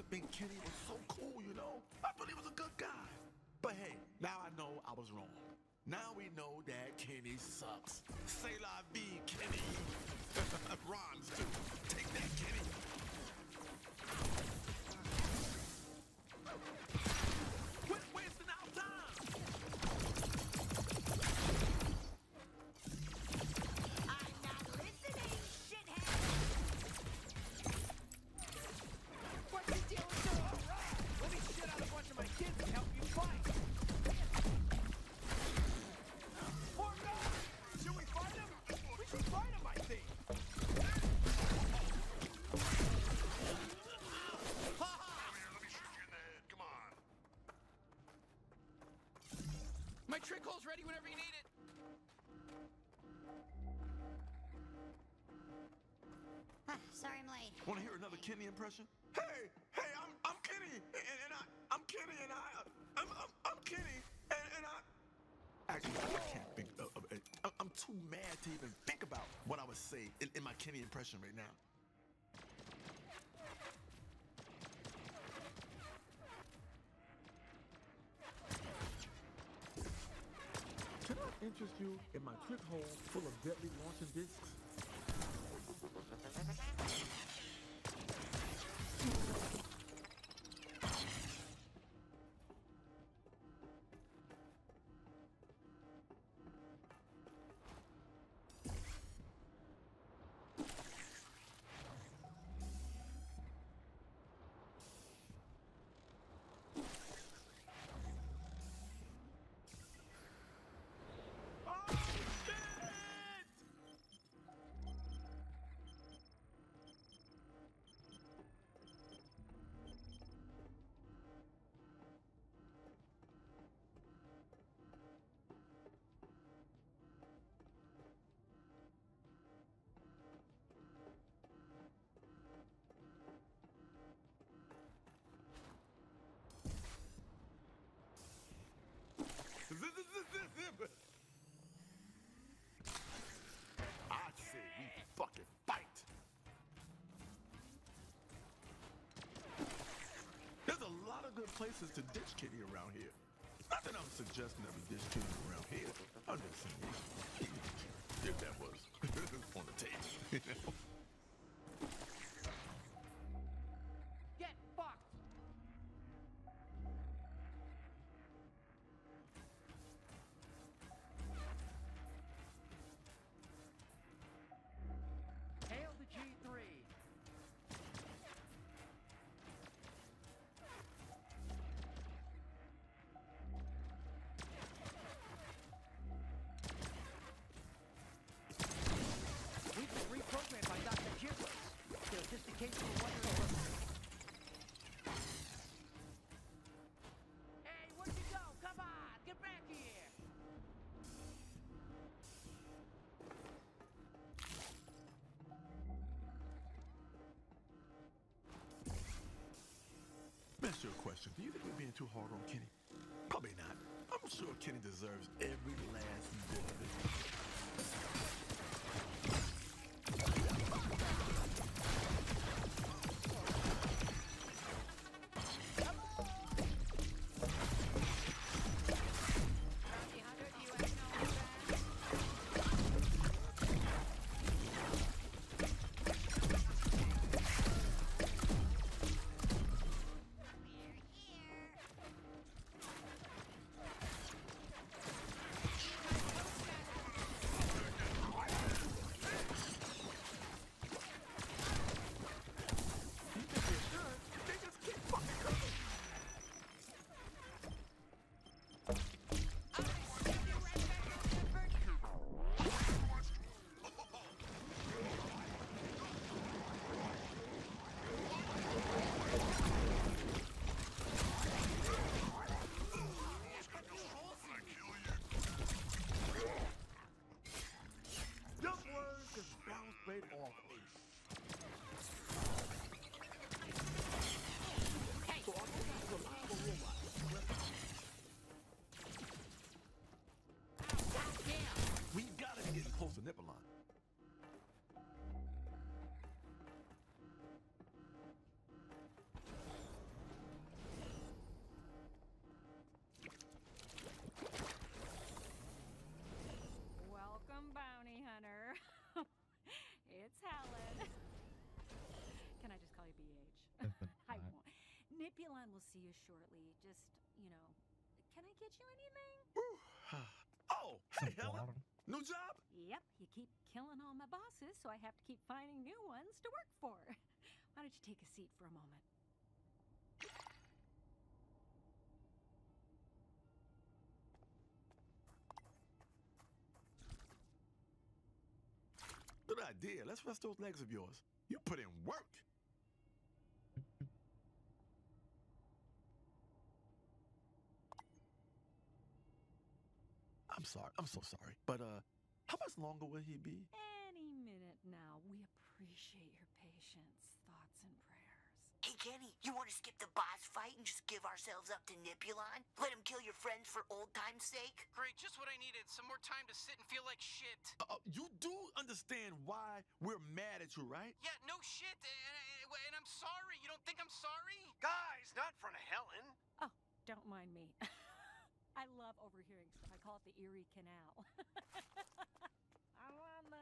Speaker 10: to think Kenny was so cool, you know? I thought he was a good guy. But hey, now I know I was wrong. Now we know that Kenny sucks. Say la vie, Kenny. [LAUGHS] Rhymes too.
Speaker 4: Trick hole's ready whenever you need it.
Speaker 19: Ah, sorry I'm late.
Speaker 10: Want to hear another Kenny impression? Hey, hey, I'm I'm Kenny, and, and I I'm Kenny, and I I'm I'm, I'm Kenny, and, and I. Actually, I can't think. Of, of, it. I'm- I'm too mad to even think about what I would say in, in my Kenny impression right now. You in my trick hole full of deadly launching discs? Places to ditch Kitty around here. Not that I'm suggesting that we ditch kitty around here. I'm just saying, if that was [LAUGHS] on the table. you know? Ask you a question. Do you think we're being too hard on Kenny? Probably not. I'm sure Kenny deserves every last bit of it.
Speaker 5: Bounce bait
Speaker 21: see you shortly. Just, you know, can I get you anything? [SIGHS]
Speaker 10: oh, hey, Helen. New job?
Speaker 21: Yep, you keep killing all my bosses, so I have to keep finding new ones to work for. [LAUGHS] Why don't you take a seat for a moment?
Speaker 10: Good idea. Let's rest those legs of yours. You put in work. I'm sorry. I'm so sorry. But uh, how much longer will he be?
Speaker 21: Any minute now. We appreciate your patience, thoughts, and prayers.
Speaker 8: Hey, Kenny, you want to skip the boss fight and just give ourselves up to Nippulon? Let him kill your friends for old time's sake?
Speaker 4: Great, just what I needed. Some more time to sit and feel like shit.
Speaker 10: Uh, you do understand why we're mad at you, right?
Speaker 4: Yeah, no shit. And, and, and I'm sorry. You don't think I'm sorry?
Speaker 13: Guys, not in front of Helen.
Speaker 21: Oh, don't mind me. [LAUGHS] I love overhearing stuff. I call it the Erie Canal. I'm on the.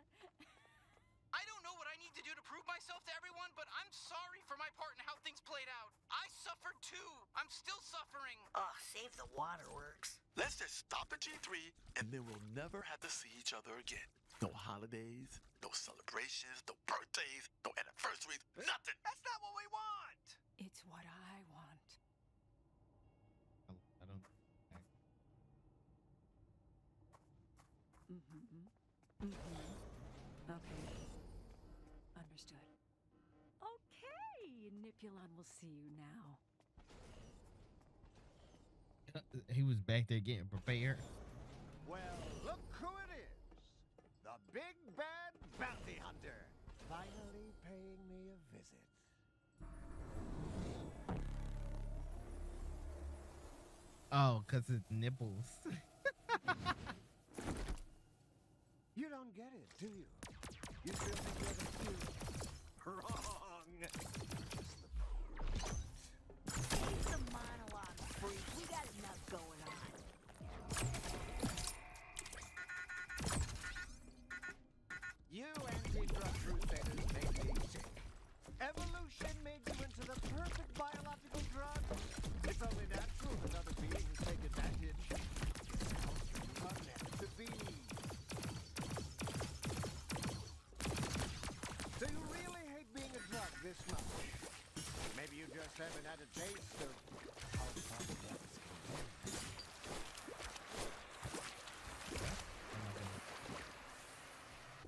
Speaker 4: I don't know what I need to do to prove myself to everyone, but I'm sorry for my part in how things played out. I suffered too. I'm still suffering.
Speaker 8: Oh, save the waterworks.
Speaker 10: Let's just stop the G3 and then we'll never have to see each other again. No holidays, no celebrations, no birthdays, no anniversaries, nothing.
Speaker 13: That's not what we want.
Speaker 21: It's what I want.
Speaker 1: I, I don't. I,
Speaker 21: Mm-hmm. Mm-hmm. Okay. Understood. Okay, Nippulon will see you now.
Speaker 1: he was back there getting prepared.
Speaker 13: Well, look who it is. The big bad bounty hunter. Finally paying me a visit.
Speaker 1: Oh, cause it's nipples. [LAUGHS]
Speaker 13: You don't get it, do you? You still think you're the? Wrong!
Speaker 2: Save the monologue, freak. We got enough going on.
Speaker 13: You anti-drug crusaders make me sick. Evolution made you into the perfect biological drug.
Speaker 9: It's
Speaker 13: only natural that other beings take advantage. It's to be. terminated days soon.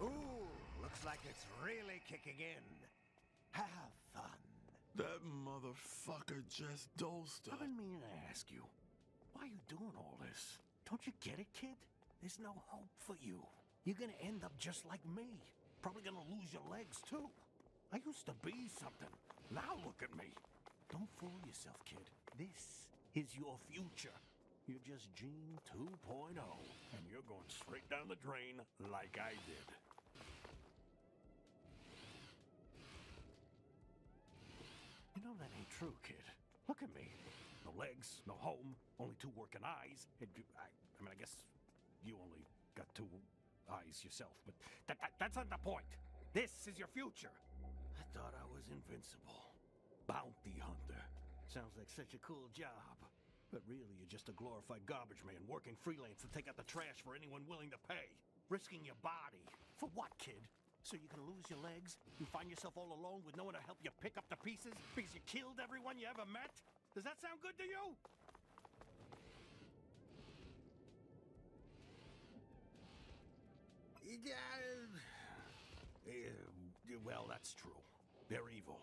Speaker 13: Ooh, looks like it's
Speaker 9: really kicking in. Have fun.
Speaker 20: That motherfucker just dosed
Speaker 5: us. I didn't mean to ask you, why are you doing all this? Don't you get it, kid? There's no hope for you. You're gonna end up just like me. Probably gonna lose your legs, too. I used to be something. Now look at me. Don't fool yourself, kid. This is your future. You're just Gene 2.0, and you're going straight down the drain like I did. You know that ain't true, kid. Look at me. No legs, no home, only two working eyes. It, I, I mean, I guess you only got two eyes yourself, but that, that, that's not the point. This is your future. I thought I was invincible. Bounty hunter. Sounds like such a cool job. But really, you're just a glorified garbage man working freelance to take out the trash for anyone willing to pay. Risking your body. For what, kid? So you can lose your legs? You find yourself all alone with no one to help you pick up the pieces because you killed everyone you ever met? Does that sound good to you? Yeah, well, that's true. They're evil.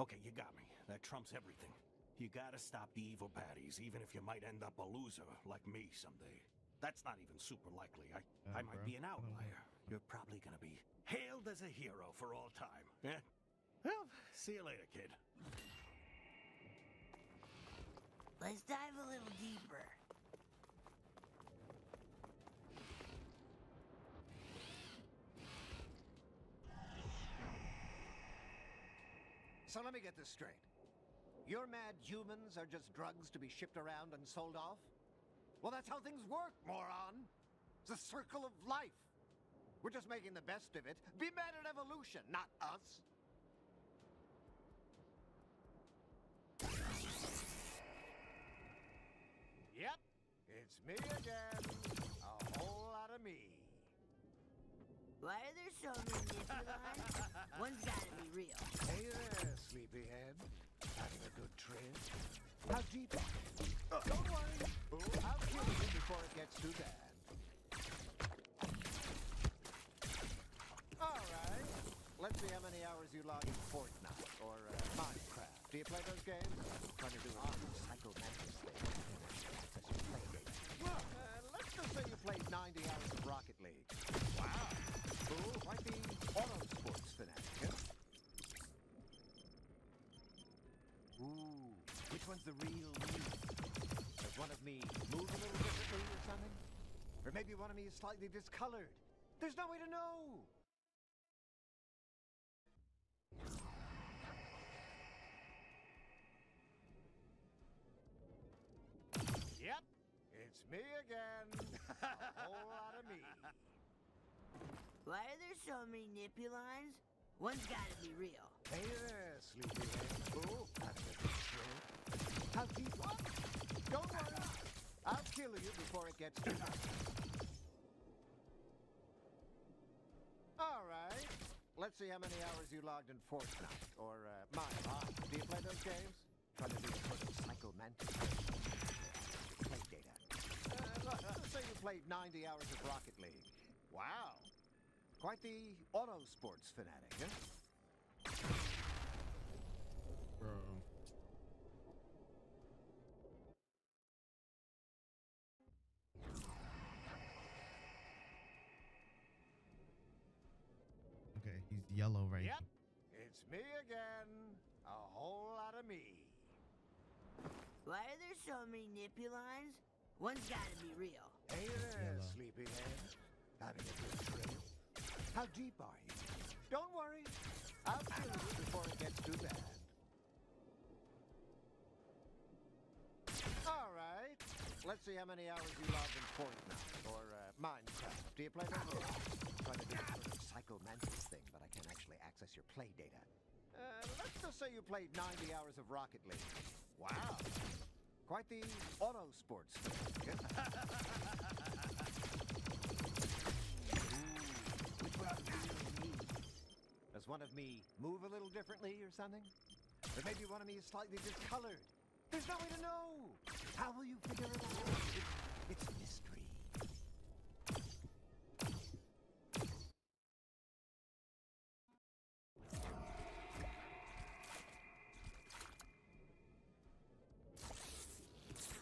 Speaker 5: Okay, you got me. That trumps everything. You gotta stop the evil baddies, even if you might end up a loser like me someday. That's not even super likely. I,
Speaker 1: Uh,
Speaker 5: I might
Speaker 1: bro.
Speaker 5: be an outlier. You're probably gonna be hailed as a hero for all time. Yeah? Well, see you later, kid.
Speaker 8: Let's dive a little deeper.
Speaker 13: So let me get this straight. Your mad humans are just drugs to be shipped around and sold off? Well, that's how things work, moron! It's a circle of life. We're just making the best of it. Be mad at evolution, not us. Yep, it's me again. A whole lot of me.
Speaker 8: Why are there so many Nippulons? One's gotta be real.
Speaker 13: Hey there, sleepyhead. Having a good trip? How deep? Uh, don't worry. I'll kill you before it gets too bad. All right. Let's see how many hours you log in Fortnite or uh, Minecraft. Do you play those games? trying to do a psycho mantis one's the real me? Does one of me move a little differently or something? Or maybe one of me is slightly discolored. There's no way to know. Yep, it's me again. a [LAUGHS] whole lot of me.
Speaker 8: Why are there so many Nippulons? One's gotta be real.
Speaker 13: Hey there, sleepyhead. Ooh, having a good trip. How deep? What? Don't worry. I'll kill you before it gets too hot. All right. Let's see how many hours you logged in Fortnite or uh, Minecraft. Do you play those games? Trying to do a sort of psycho mantis. Play data. Uh, let's say you played 90 hours of Rocket League. Wow. Quite the auto sports fanatic, huh?
Speaker 1: Bro. Okay, he's yellow right
Speaker 13: Yep, it's me again. A whole lot of me.
Speaker 8: Why are there so many Nippulons? One's gotta be real.
Speaker 13: Hey there, sleepyhead. Having a good trip? How deep are you? Don't worry. I'll kill you before it gets too bad. All right. Let's see how many hours you logged in Fortnite or uh, Minecraft. Do you play those games? Trying to do a sort of psycho mantis thing, but I can't actually access your play data. Uh, let's just say you played 90 hours of Rocket League. Wow. Quite the auto sports [LAUGHS] Does one of me move a little differently or something? Or maybe one of me is slightly discolored? There's no way to know! How will you figure it out? It's a mystery.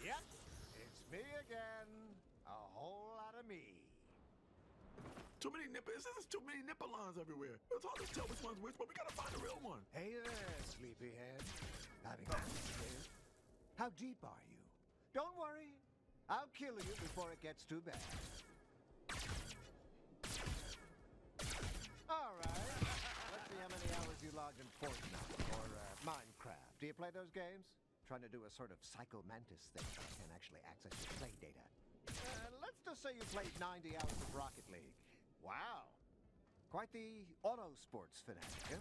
Speaker 13: Yep, it's me again. A whole lot of me.
Speaker 20: Too many nipple. There's too many Nippulons everywhere. It's hard to tell which one's which, but we gotta find the real one.
Speaker 13: Hey there, sleepyhead. Having. How deep are you? Don't worry. I'll kill you before it gets too bad. All right. Let's see how many hours you logged in Fortnite or uh, Minecraft. Do you play those games? Trying to do a sort of Psycho Mantis thing, I can't actually access your play data. Uh, let's just say you played 90 hours of Rocket League. Wow. Quite the auto sports fanatic, huh?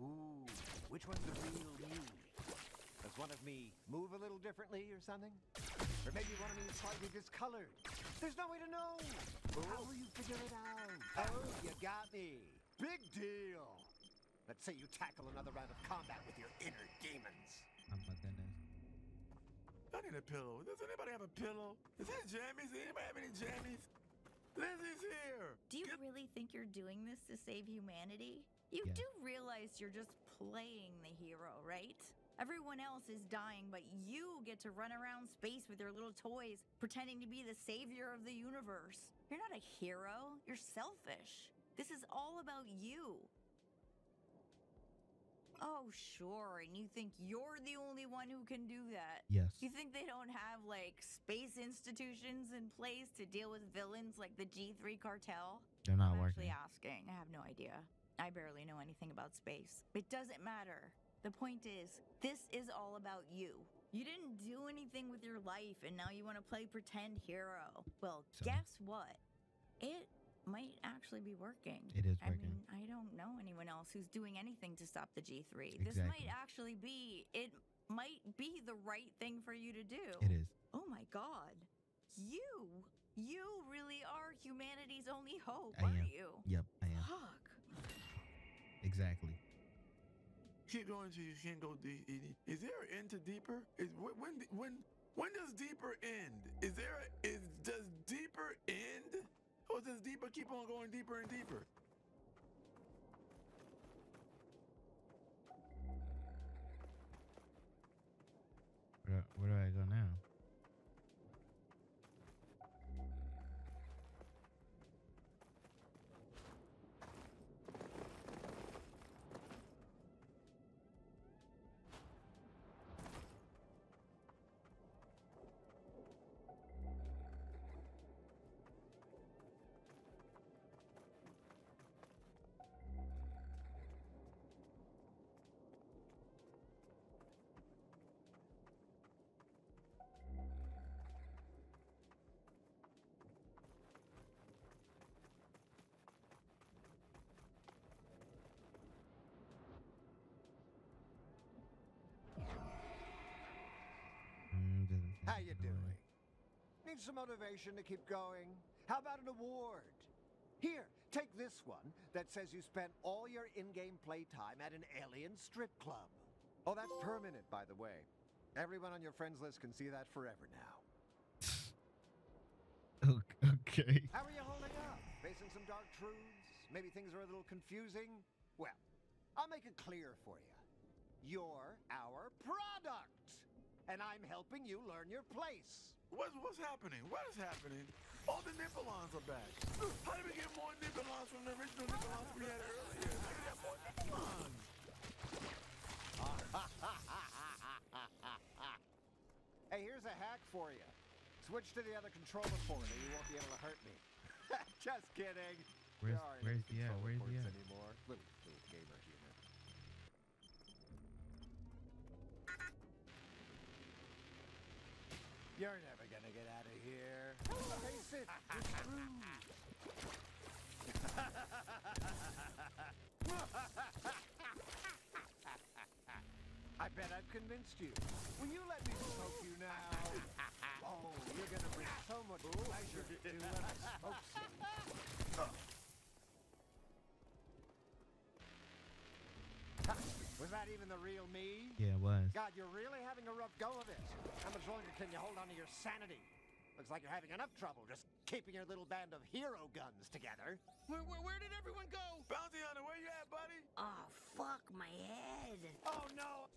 Speaker 13: Ooh, which one's the real me? Does one of me move a little differently or something? Or maybe one of me is slightly discolored? There's no way to know! How will you figure it out? Oh, you got me! Big deal! Let's say you tackle another round of combat with your inner demons.
Speaker 1: My goodness.
Speaker 20: I need a pillow. Does anybody have a pillow? Is there jammies? Does anybody have any jammies? Lizzie's here.
Speaker 2: Do you really think you're doing this to save humanity? You
Speaker 1: Yeah.
Speaker 2: do realize you're just playing the hero, right? Everyone else is dying, but you get to run around space with your little toys, pretending to be the savior of the universe. You're not a hero, you're selfish. This is all about you. Oh, sure, and you think you're the only one who can do that?
Speaker 1: Yes.
Speaker 2: You think they don't have, like, space institutions in place to deal with villains like the G3 cartel?
Speaker 1: They're not
Speaker 2: I'm
Speaker 1: working.
Speaker 2: actually asking. I have no idea. I barely know anything about space. It doesn't matter. The point is, this is all about you. You didn't do anything with your life, and now you want to play pretend hero. Well,
Speaker 1: So-
Speaker 2: guess what? It might actually be working.
Speaker 1: It is
Speaker 2: I
Speaker 1: working.
Speaker 2: mean, I don't know anyone else who's doing anything to stop the G3. This might actually be, it might be the right thing for you to do.
Speaker 1: It is.
Speaker 2: Oh my god. You, you really are humanity's only hope,
Speaker 1: I
Speaker 2: aren't
Speaker 1: am.
Speaker 2: you?
Speaker 1: Yep, I am.
Speaker 2: Fuck.
Speaker 1: Exactly.
Speaker 20: Keep going till you can't go deep. Edie. Is there an end to deeper? Is when when when when does deeper end? Is there a, is does deeper end, or does deeper keep on going deeper and deeper?
Speaker 1: Where, where do I go now?
Speaker 13: How you doing? Need some motivation to keep going? How about an award? Here, take this one that says you spent all your in-game playtime at an alien strip club. Oh, that's permanent, by the way. Everyone on your friends list can see that forever now. [LAUGHS]
Speaker 1: Ok- Okay.
Speaker 13: How are you holding up? Facing some dark truths? Maybe things are a little confusing? Well, I'll make it clear for you. You're our product, and I'm helping you learn your place.
Speaker 20: What's what's happening? What is happening? All the Nippulons are back. How did we get more Nippulons from the original Nippulons we had earlier? How did we get more Nippulons? [LAUGHS]
Speaker 13: hey, here's a hack for you. Switch to the other controller port or you won't be able to hurt me. [LAUGHS] Just kidding.
Speaker 1: Where's-
Speaker 13: There aren't
Speaker 1: where's
Speaker 13: any
Speaker 1: he
Speaker 13: controller
Speaker 1: Where's he
Speaker 13: ports
Speaker 1: at?
Speaker 13: anymore. Little, little gamer humor. You're never gonna get out of here. [LAUGHS] Face it, you're screwed. I bet I've convinced you. Will you let me smoke you now? [LAUGHS] Oh, you're gonna bring so much pleasure to let smoke Was that even the real me?
Speaker 1: Yeah, it was.
Speaker 13: God, you're really having a rough go of it. How much longer can you hold on to your sanity? Looks like you're having enough trouble just keeping your little band of hero guns together.
Speaker 4: Where, where, where did everyone go?
Speaker 20: Bounty Hunter, where you at, buddy?
Speaker 15: Oh, fuck my head.
Speaker 13: Oh, no.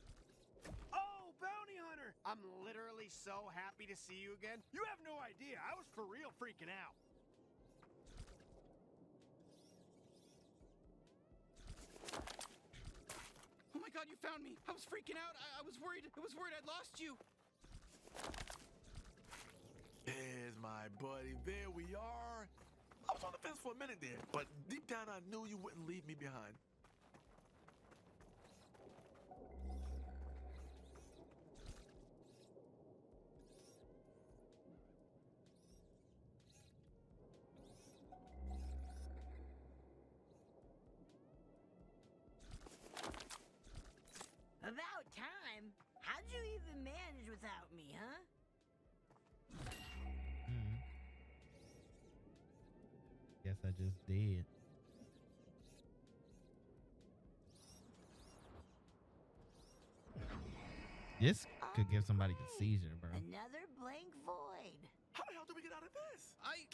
Speaker 9: Oh, bounty hunter! I'm literally so happy to see you again. You have no idea. I was for real freaking out.
Speaker 4: Oh my god, you found me! I was freaking out. I, I was worried. I was worried I'd lost you.
Speaker 10: There's my buddy. There we are. I was on the fence for a minute there, but deep down I knew you wouldn't leave me behind.
Speaker 1: I just did. This could give somebody a seizure, bro.
Speaker 8: Another blank void.
Speaker 10: How the hell did we get out of this?
Speaker 4: I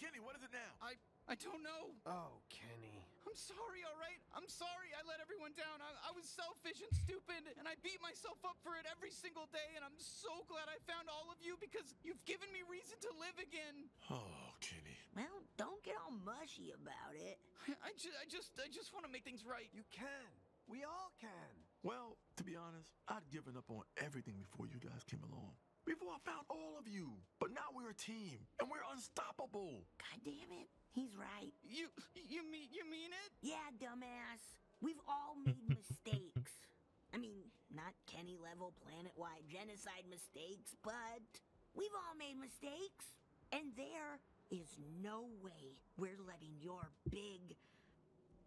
Speaker 10: Kenny, Kenny, Kenny, what is it now?
Speaker 4: I I don't know.
Speaker 9: Oh, Kenny.
Speaker 4: I'm sorry, all right? I'm sorry I let everyone down. I, I was selfish and stupid, and I beat myself up for it every single day, and I'm so glad I found all of you because you've given me reason to live again.
Speaker 10: Oh, Kenny.
Speaker 8: Well, don't get all mushy about it.
Speaker 4: I, ju- I just I just want to make things right.
Speaker 9: You can. We all can.
Speaker 10: Well, to be honest, I'd given up on everything before you guys came along. Before I found all of you. But now we're a team, and we're unstoppable.
Speaker 8: God damn it. He's right.
Speaker 4: You you mean you mean it?
Speaker 8: Yeah, dumbass. We've all made [LAUGHS] mistakes. I mean, not Kenny level planet wide genocide mistakes, but we've all made mistakes. And there is no way we're letting your big,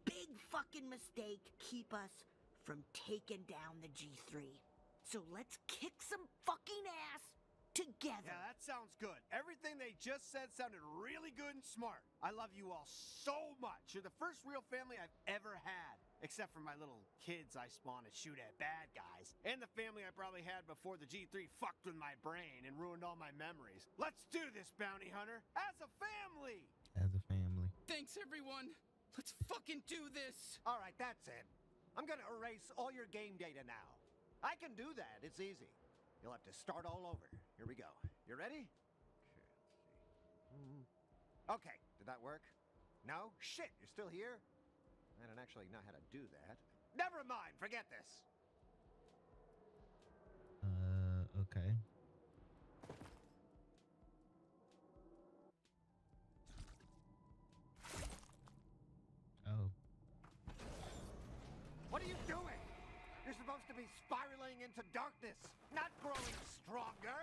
Speaker 8: big fucking mistake keep us from taking down the G3. So let's kick some fucking ass together.
Speaker 9: Yeah, that sounds good. Everything they just said sounded really good and smart. I love you all so much. You're the first real family I've ever had. Except for my little kids I spawned to shoot at bad guys. And the family I probably had before the G3 fucked with my brain and ruined all my memories. Let's do this, bounty hunter, as a family!
Speaker 1: As a family.
Speaker 4: Thanks everyone. Let's fucking do this.
Speaker 13: All right, that's it. I'm gonna erase all your game data now. I can do that. It's easy. You'll have to start all over. Here we go. You ready? Okay, did that work? No? Shit, you're still here? I don't actually know how to do that. Never mind, forget this.
Speaker 1: Uh, okay. Oh.
Speaker 13: What are you doing? You're supposed to be spiraling into darkness, not growing stronger.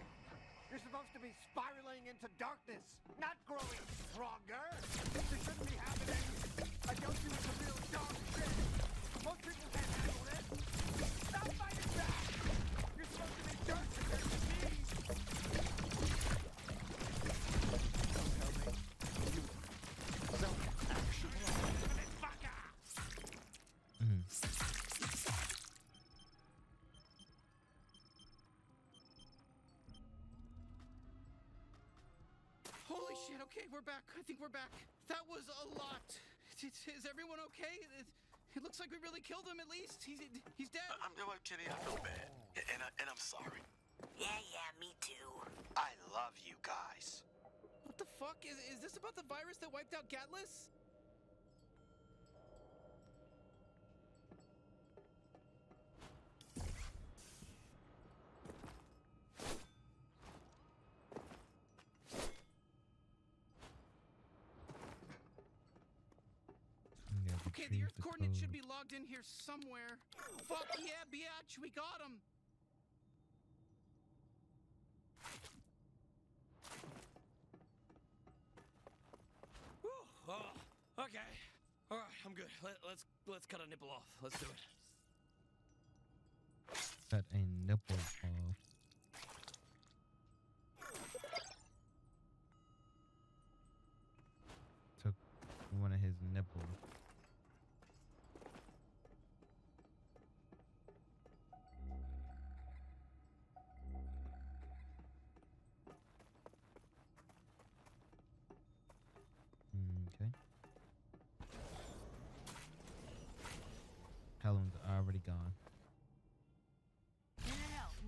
Speaker 13: Supposed to be spiraling into darkness, not growing stronger. This shouldn't be happening. I told you
Speaker 4: okay, we're back. I think we're back. That was a lot. Is, is everyone okay? It, it looks like we really killed him at least. He's he's dead.
Speaker 10: I'm doing know what, Kenny. I feel bad, and I, and I'm sorry.
Speaker 8: Yeah, yeah, me too.
Speaker 22: I love you guys.
Speaker 4: What the fuck? Is, is this about the virus that wiped out Gatlas?
Speaker 1: You gotta
Speaker 4: Okay, the
Speaker 1: retrieve
Speaker 4: Earth coordinates should be logged in here somewhere. Fuck yeah, biatch, we got him.
Speaker 16: Whew, oh, okay. All right, I'm good. Let, let's let's cut a nipple off. Let's do it.
Speaker 1: Cut a nipple off.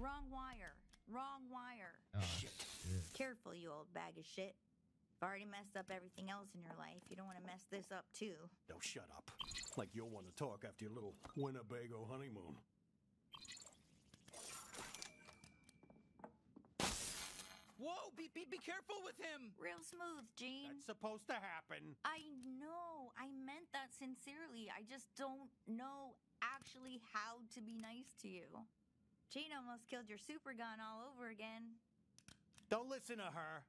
Speaker 2: Wrong wire. Wrong wire.
Speaker 1: Oh, [LAUGHS] shit.
Speaker 2: Careful, you old bag of shit. You've already messed up everything else in your life. You don't want to mess this up too.
Speaker 5: Now shut up. Like you'll want to talk after your little Winnebago honeymoon.
Speaker 4: Whoa, be, be, be careful with him.
Speaker 2: Real smooth, Gene.
Speaker 5: That's supposed to happen.
Speaker 2: I know. I meant that sincerely. I just don't know actually how to be nice to you. Gene almost killed your super gun all over again.
Speaker 5: Don't listen to her.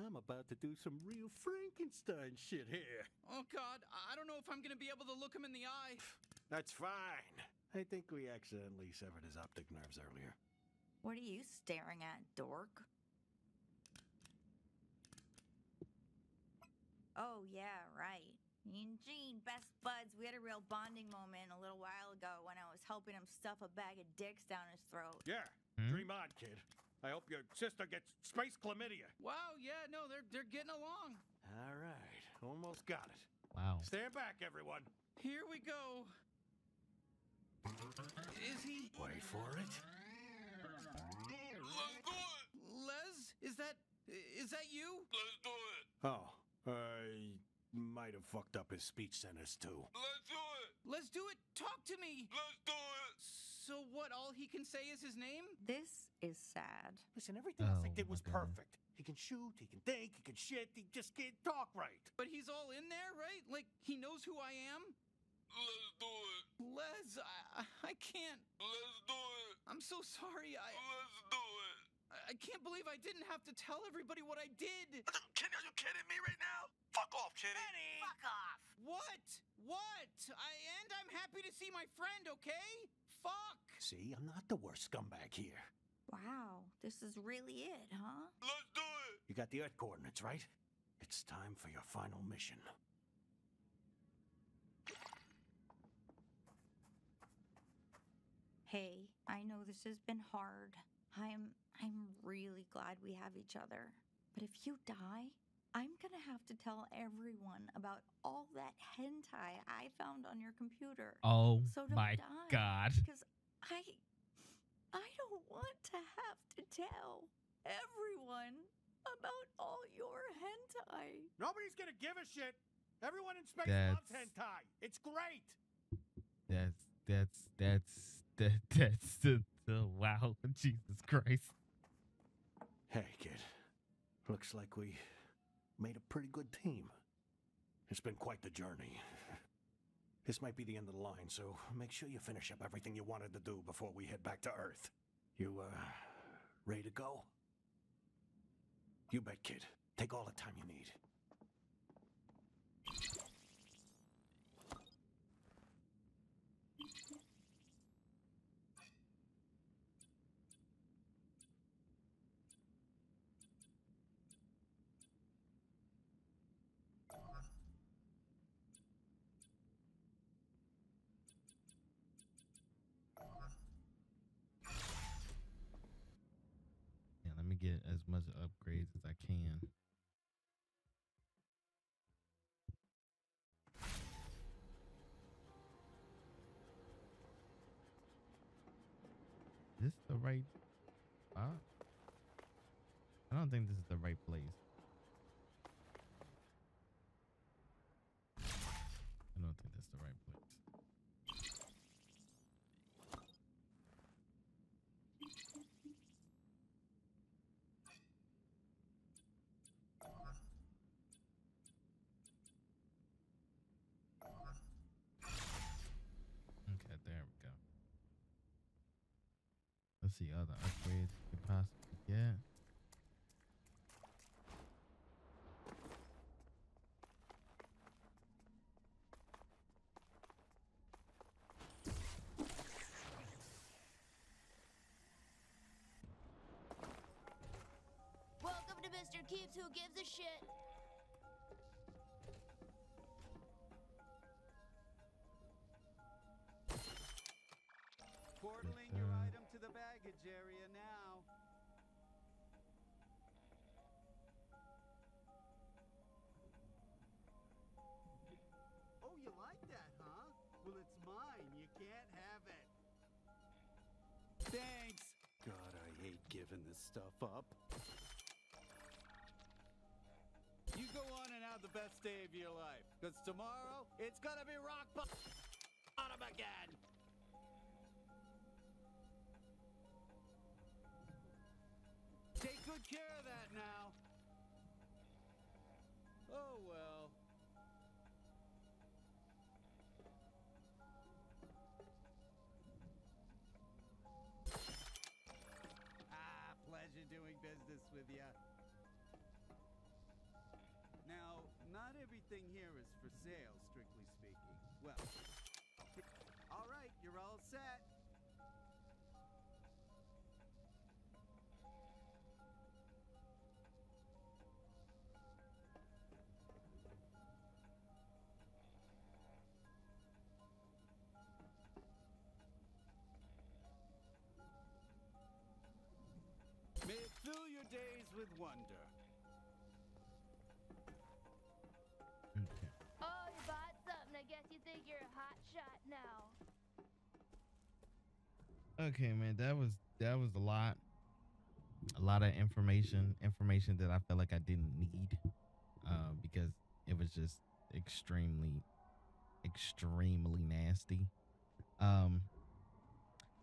Speaker 5: I'm about to do some real Frankenstein shit here.
Speaker 4: Oh, God. I don't know if I'm going to be able to look him in the eye. [SIGHS]
Speaker 5: That's fine. I think we accidentally severed his optic nerves earlier.
Speaker 2: What are you staring at, dork? Oh, yeah, right. Me and Gene, best buds. We had a real bonding moment a little while ago when I was helping him stuff a bag of dicks down his throat.
Speaker 5: Yeah,
Speaker 1: Hmm?
Speaker 5: dream on, kid. I hope your sister gets space chlamydia.
Speaker 4: Wow, yeah, no, they're they're getting along.
Speaker 5: All right, almost got it.
Speaker 1: Wow.
Speaker 5: Stand back, everyone.
Speaker 4: Here we go. Is he?
Speaker 5: Wait for it.
Speaker 4: Les, is that is that you?
Speaker 10: Let's do it.
Speaker 5: Oh, I might have fucked up his speech centers too.
Speaker 10: Let's do it.
Speaker 4: Lezduit. Talk to me.
Speaker 10: Lezduit.
Speaker 4: So what? All he can say is his name?
Speaker 2: This is sad.
Speaker 5: Listen, everything else I
Speaker 1: Oh,
Speaker 5: did was
Speaker 1: my God.
Speaker 5: perfect. He can shoot, he can think, he can shit, he just can't talk right.
Speaker 4: But he's all in there, right? Like he knows who I am.
Speaker 10: Lezduit.
Speaker 4: Les, I, I can't.
Speaker 10: Let's do it.
Speaker 4: I'm so sorry. I
Speaker 10: Let's do it.
Speaker 4: I can't believe I didn't have to tell everybody what I did.
Speaker 10: Kenny, are you kidding me right now? Fuck off, Kenny. Kenny.
Speaker 8: Fuck off.
Speaker 4: What? What? I and I'm happy to see my friend, okay? Fuck.
Speaker 5: See, I'm not the worst scumbag here.
Speaker 2: Wow, this is really it, huh?
Speaker 10: Let's do it.
Speaker 5: You got the Earth coordinates, right? It's time for your final mission.
Speaker 2: Hey, I know this has been hard. I'm I'm really glad we have each other. But if you die, I'm gonna have to tell everyone about all that hentai I found on your computer.
Speaker 1: Oh
Speaker 2: so don't
Speaker 1: my
Speaker 2: die,
Speaker 1: God.
Speaker 2: Because I I don't want to have to tell everyone about all your hentai.
Speaker 5: Nobody's gonna give a shit. Everyone in space
Speaker 1: That's-
Speaker 5: loves hentai. It's great.
Speaker 1: That's that's that's that, [LAUGHS] that's the, the wow. [LAUGHS] Jesus Christ.
Speaker 5: Hey, kid. Looks like we made a pretty good team. It's been quite the journey. [LAUGHS] This might be the end of the line, so make sure you finish up everything you wanted to do before we head back to Earth. You, uh, ready to go? You bet, kid. Take all the time you need.
Speaker 1: Yeah, let me get as much upgrades as I can. This the right spot? I don't think this is the right place. I don't think that's the right place. Okay, there we go. Let's see other upgrades we could possibly get.
Speaker 18: Welcome to Mr. Keeps Who Gives a Shit.
Speaker 23: Well, God, I hate can't have it. Thanks.
Speaker 5: God,
Speaker 24: this stuff up. You go on and have the best day of your life, because tomorrow it's gonna be rock bottom again. Not everything here is for sale, strictly speaking. Well, all right, you're all set. May it fill your days with wonder.
Speaker 1: Okay, man, that was that was a lot. A lot of information, information that I felt like I didn't need, uh, because it was just extremely, extremely nasty. Um,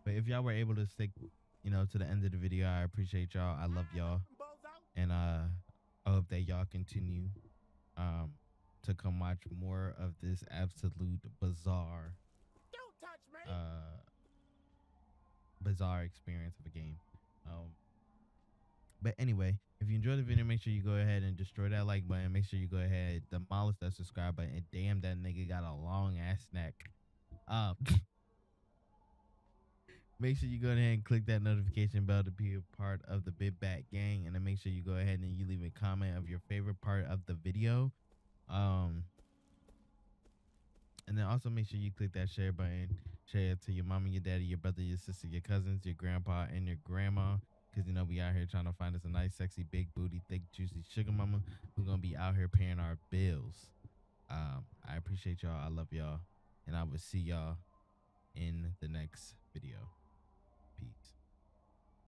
Speaker 1: but if y'all were able to stick, you know, to the end of the video, I appreciate y'all. I love y'all, and uh, I hope that y'all continue, um, to come watch more of this absolute bizarre,
Speaker 9: Don't touch me!
Speaker 1: uh, bizarre experience of a game. Um, but anyway, if you enjoyed the video, make sure you go ahead and destroy that like button. Make sure you go ahead, demolish that subscribe button. And damn, that nigga got a long ass neck. Um, [LAUGHS] make sure you go ahead and click that notification bell to be a part of the Big Bat Gang, and then make sure you go ahead and you leave a comment of your favorite part of the video. Um, and then also make sure you click that share button. Share it to your mama, your daddy, your brother, your sister, your cousins, your grandpa, and your grandma. Cause you know we out here trying to find us a nice, sexy, big booty, thick, juicy sugar mama who's gonna be out here paying our bills. Um, I appreciate y'all. I love y'all, and I will see y'all in the next video. Peace.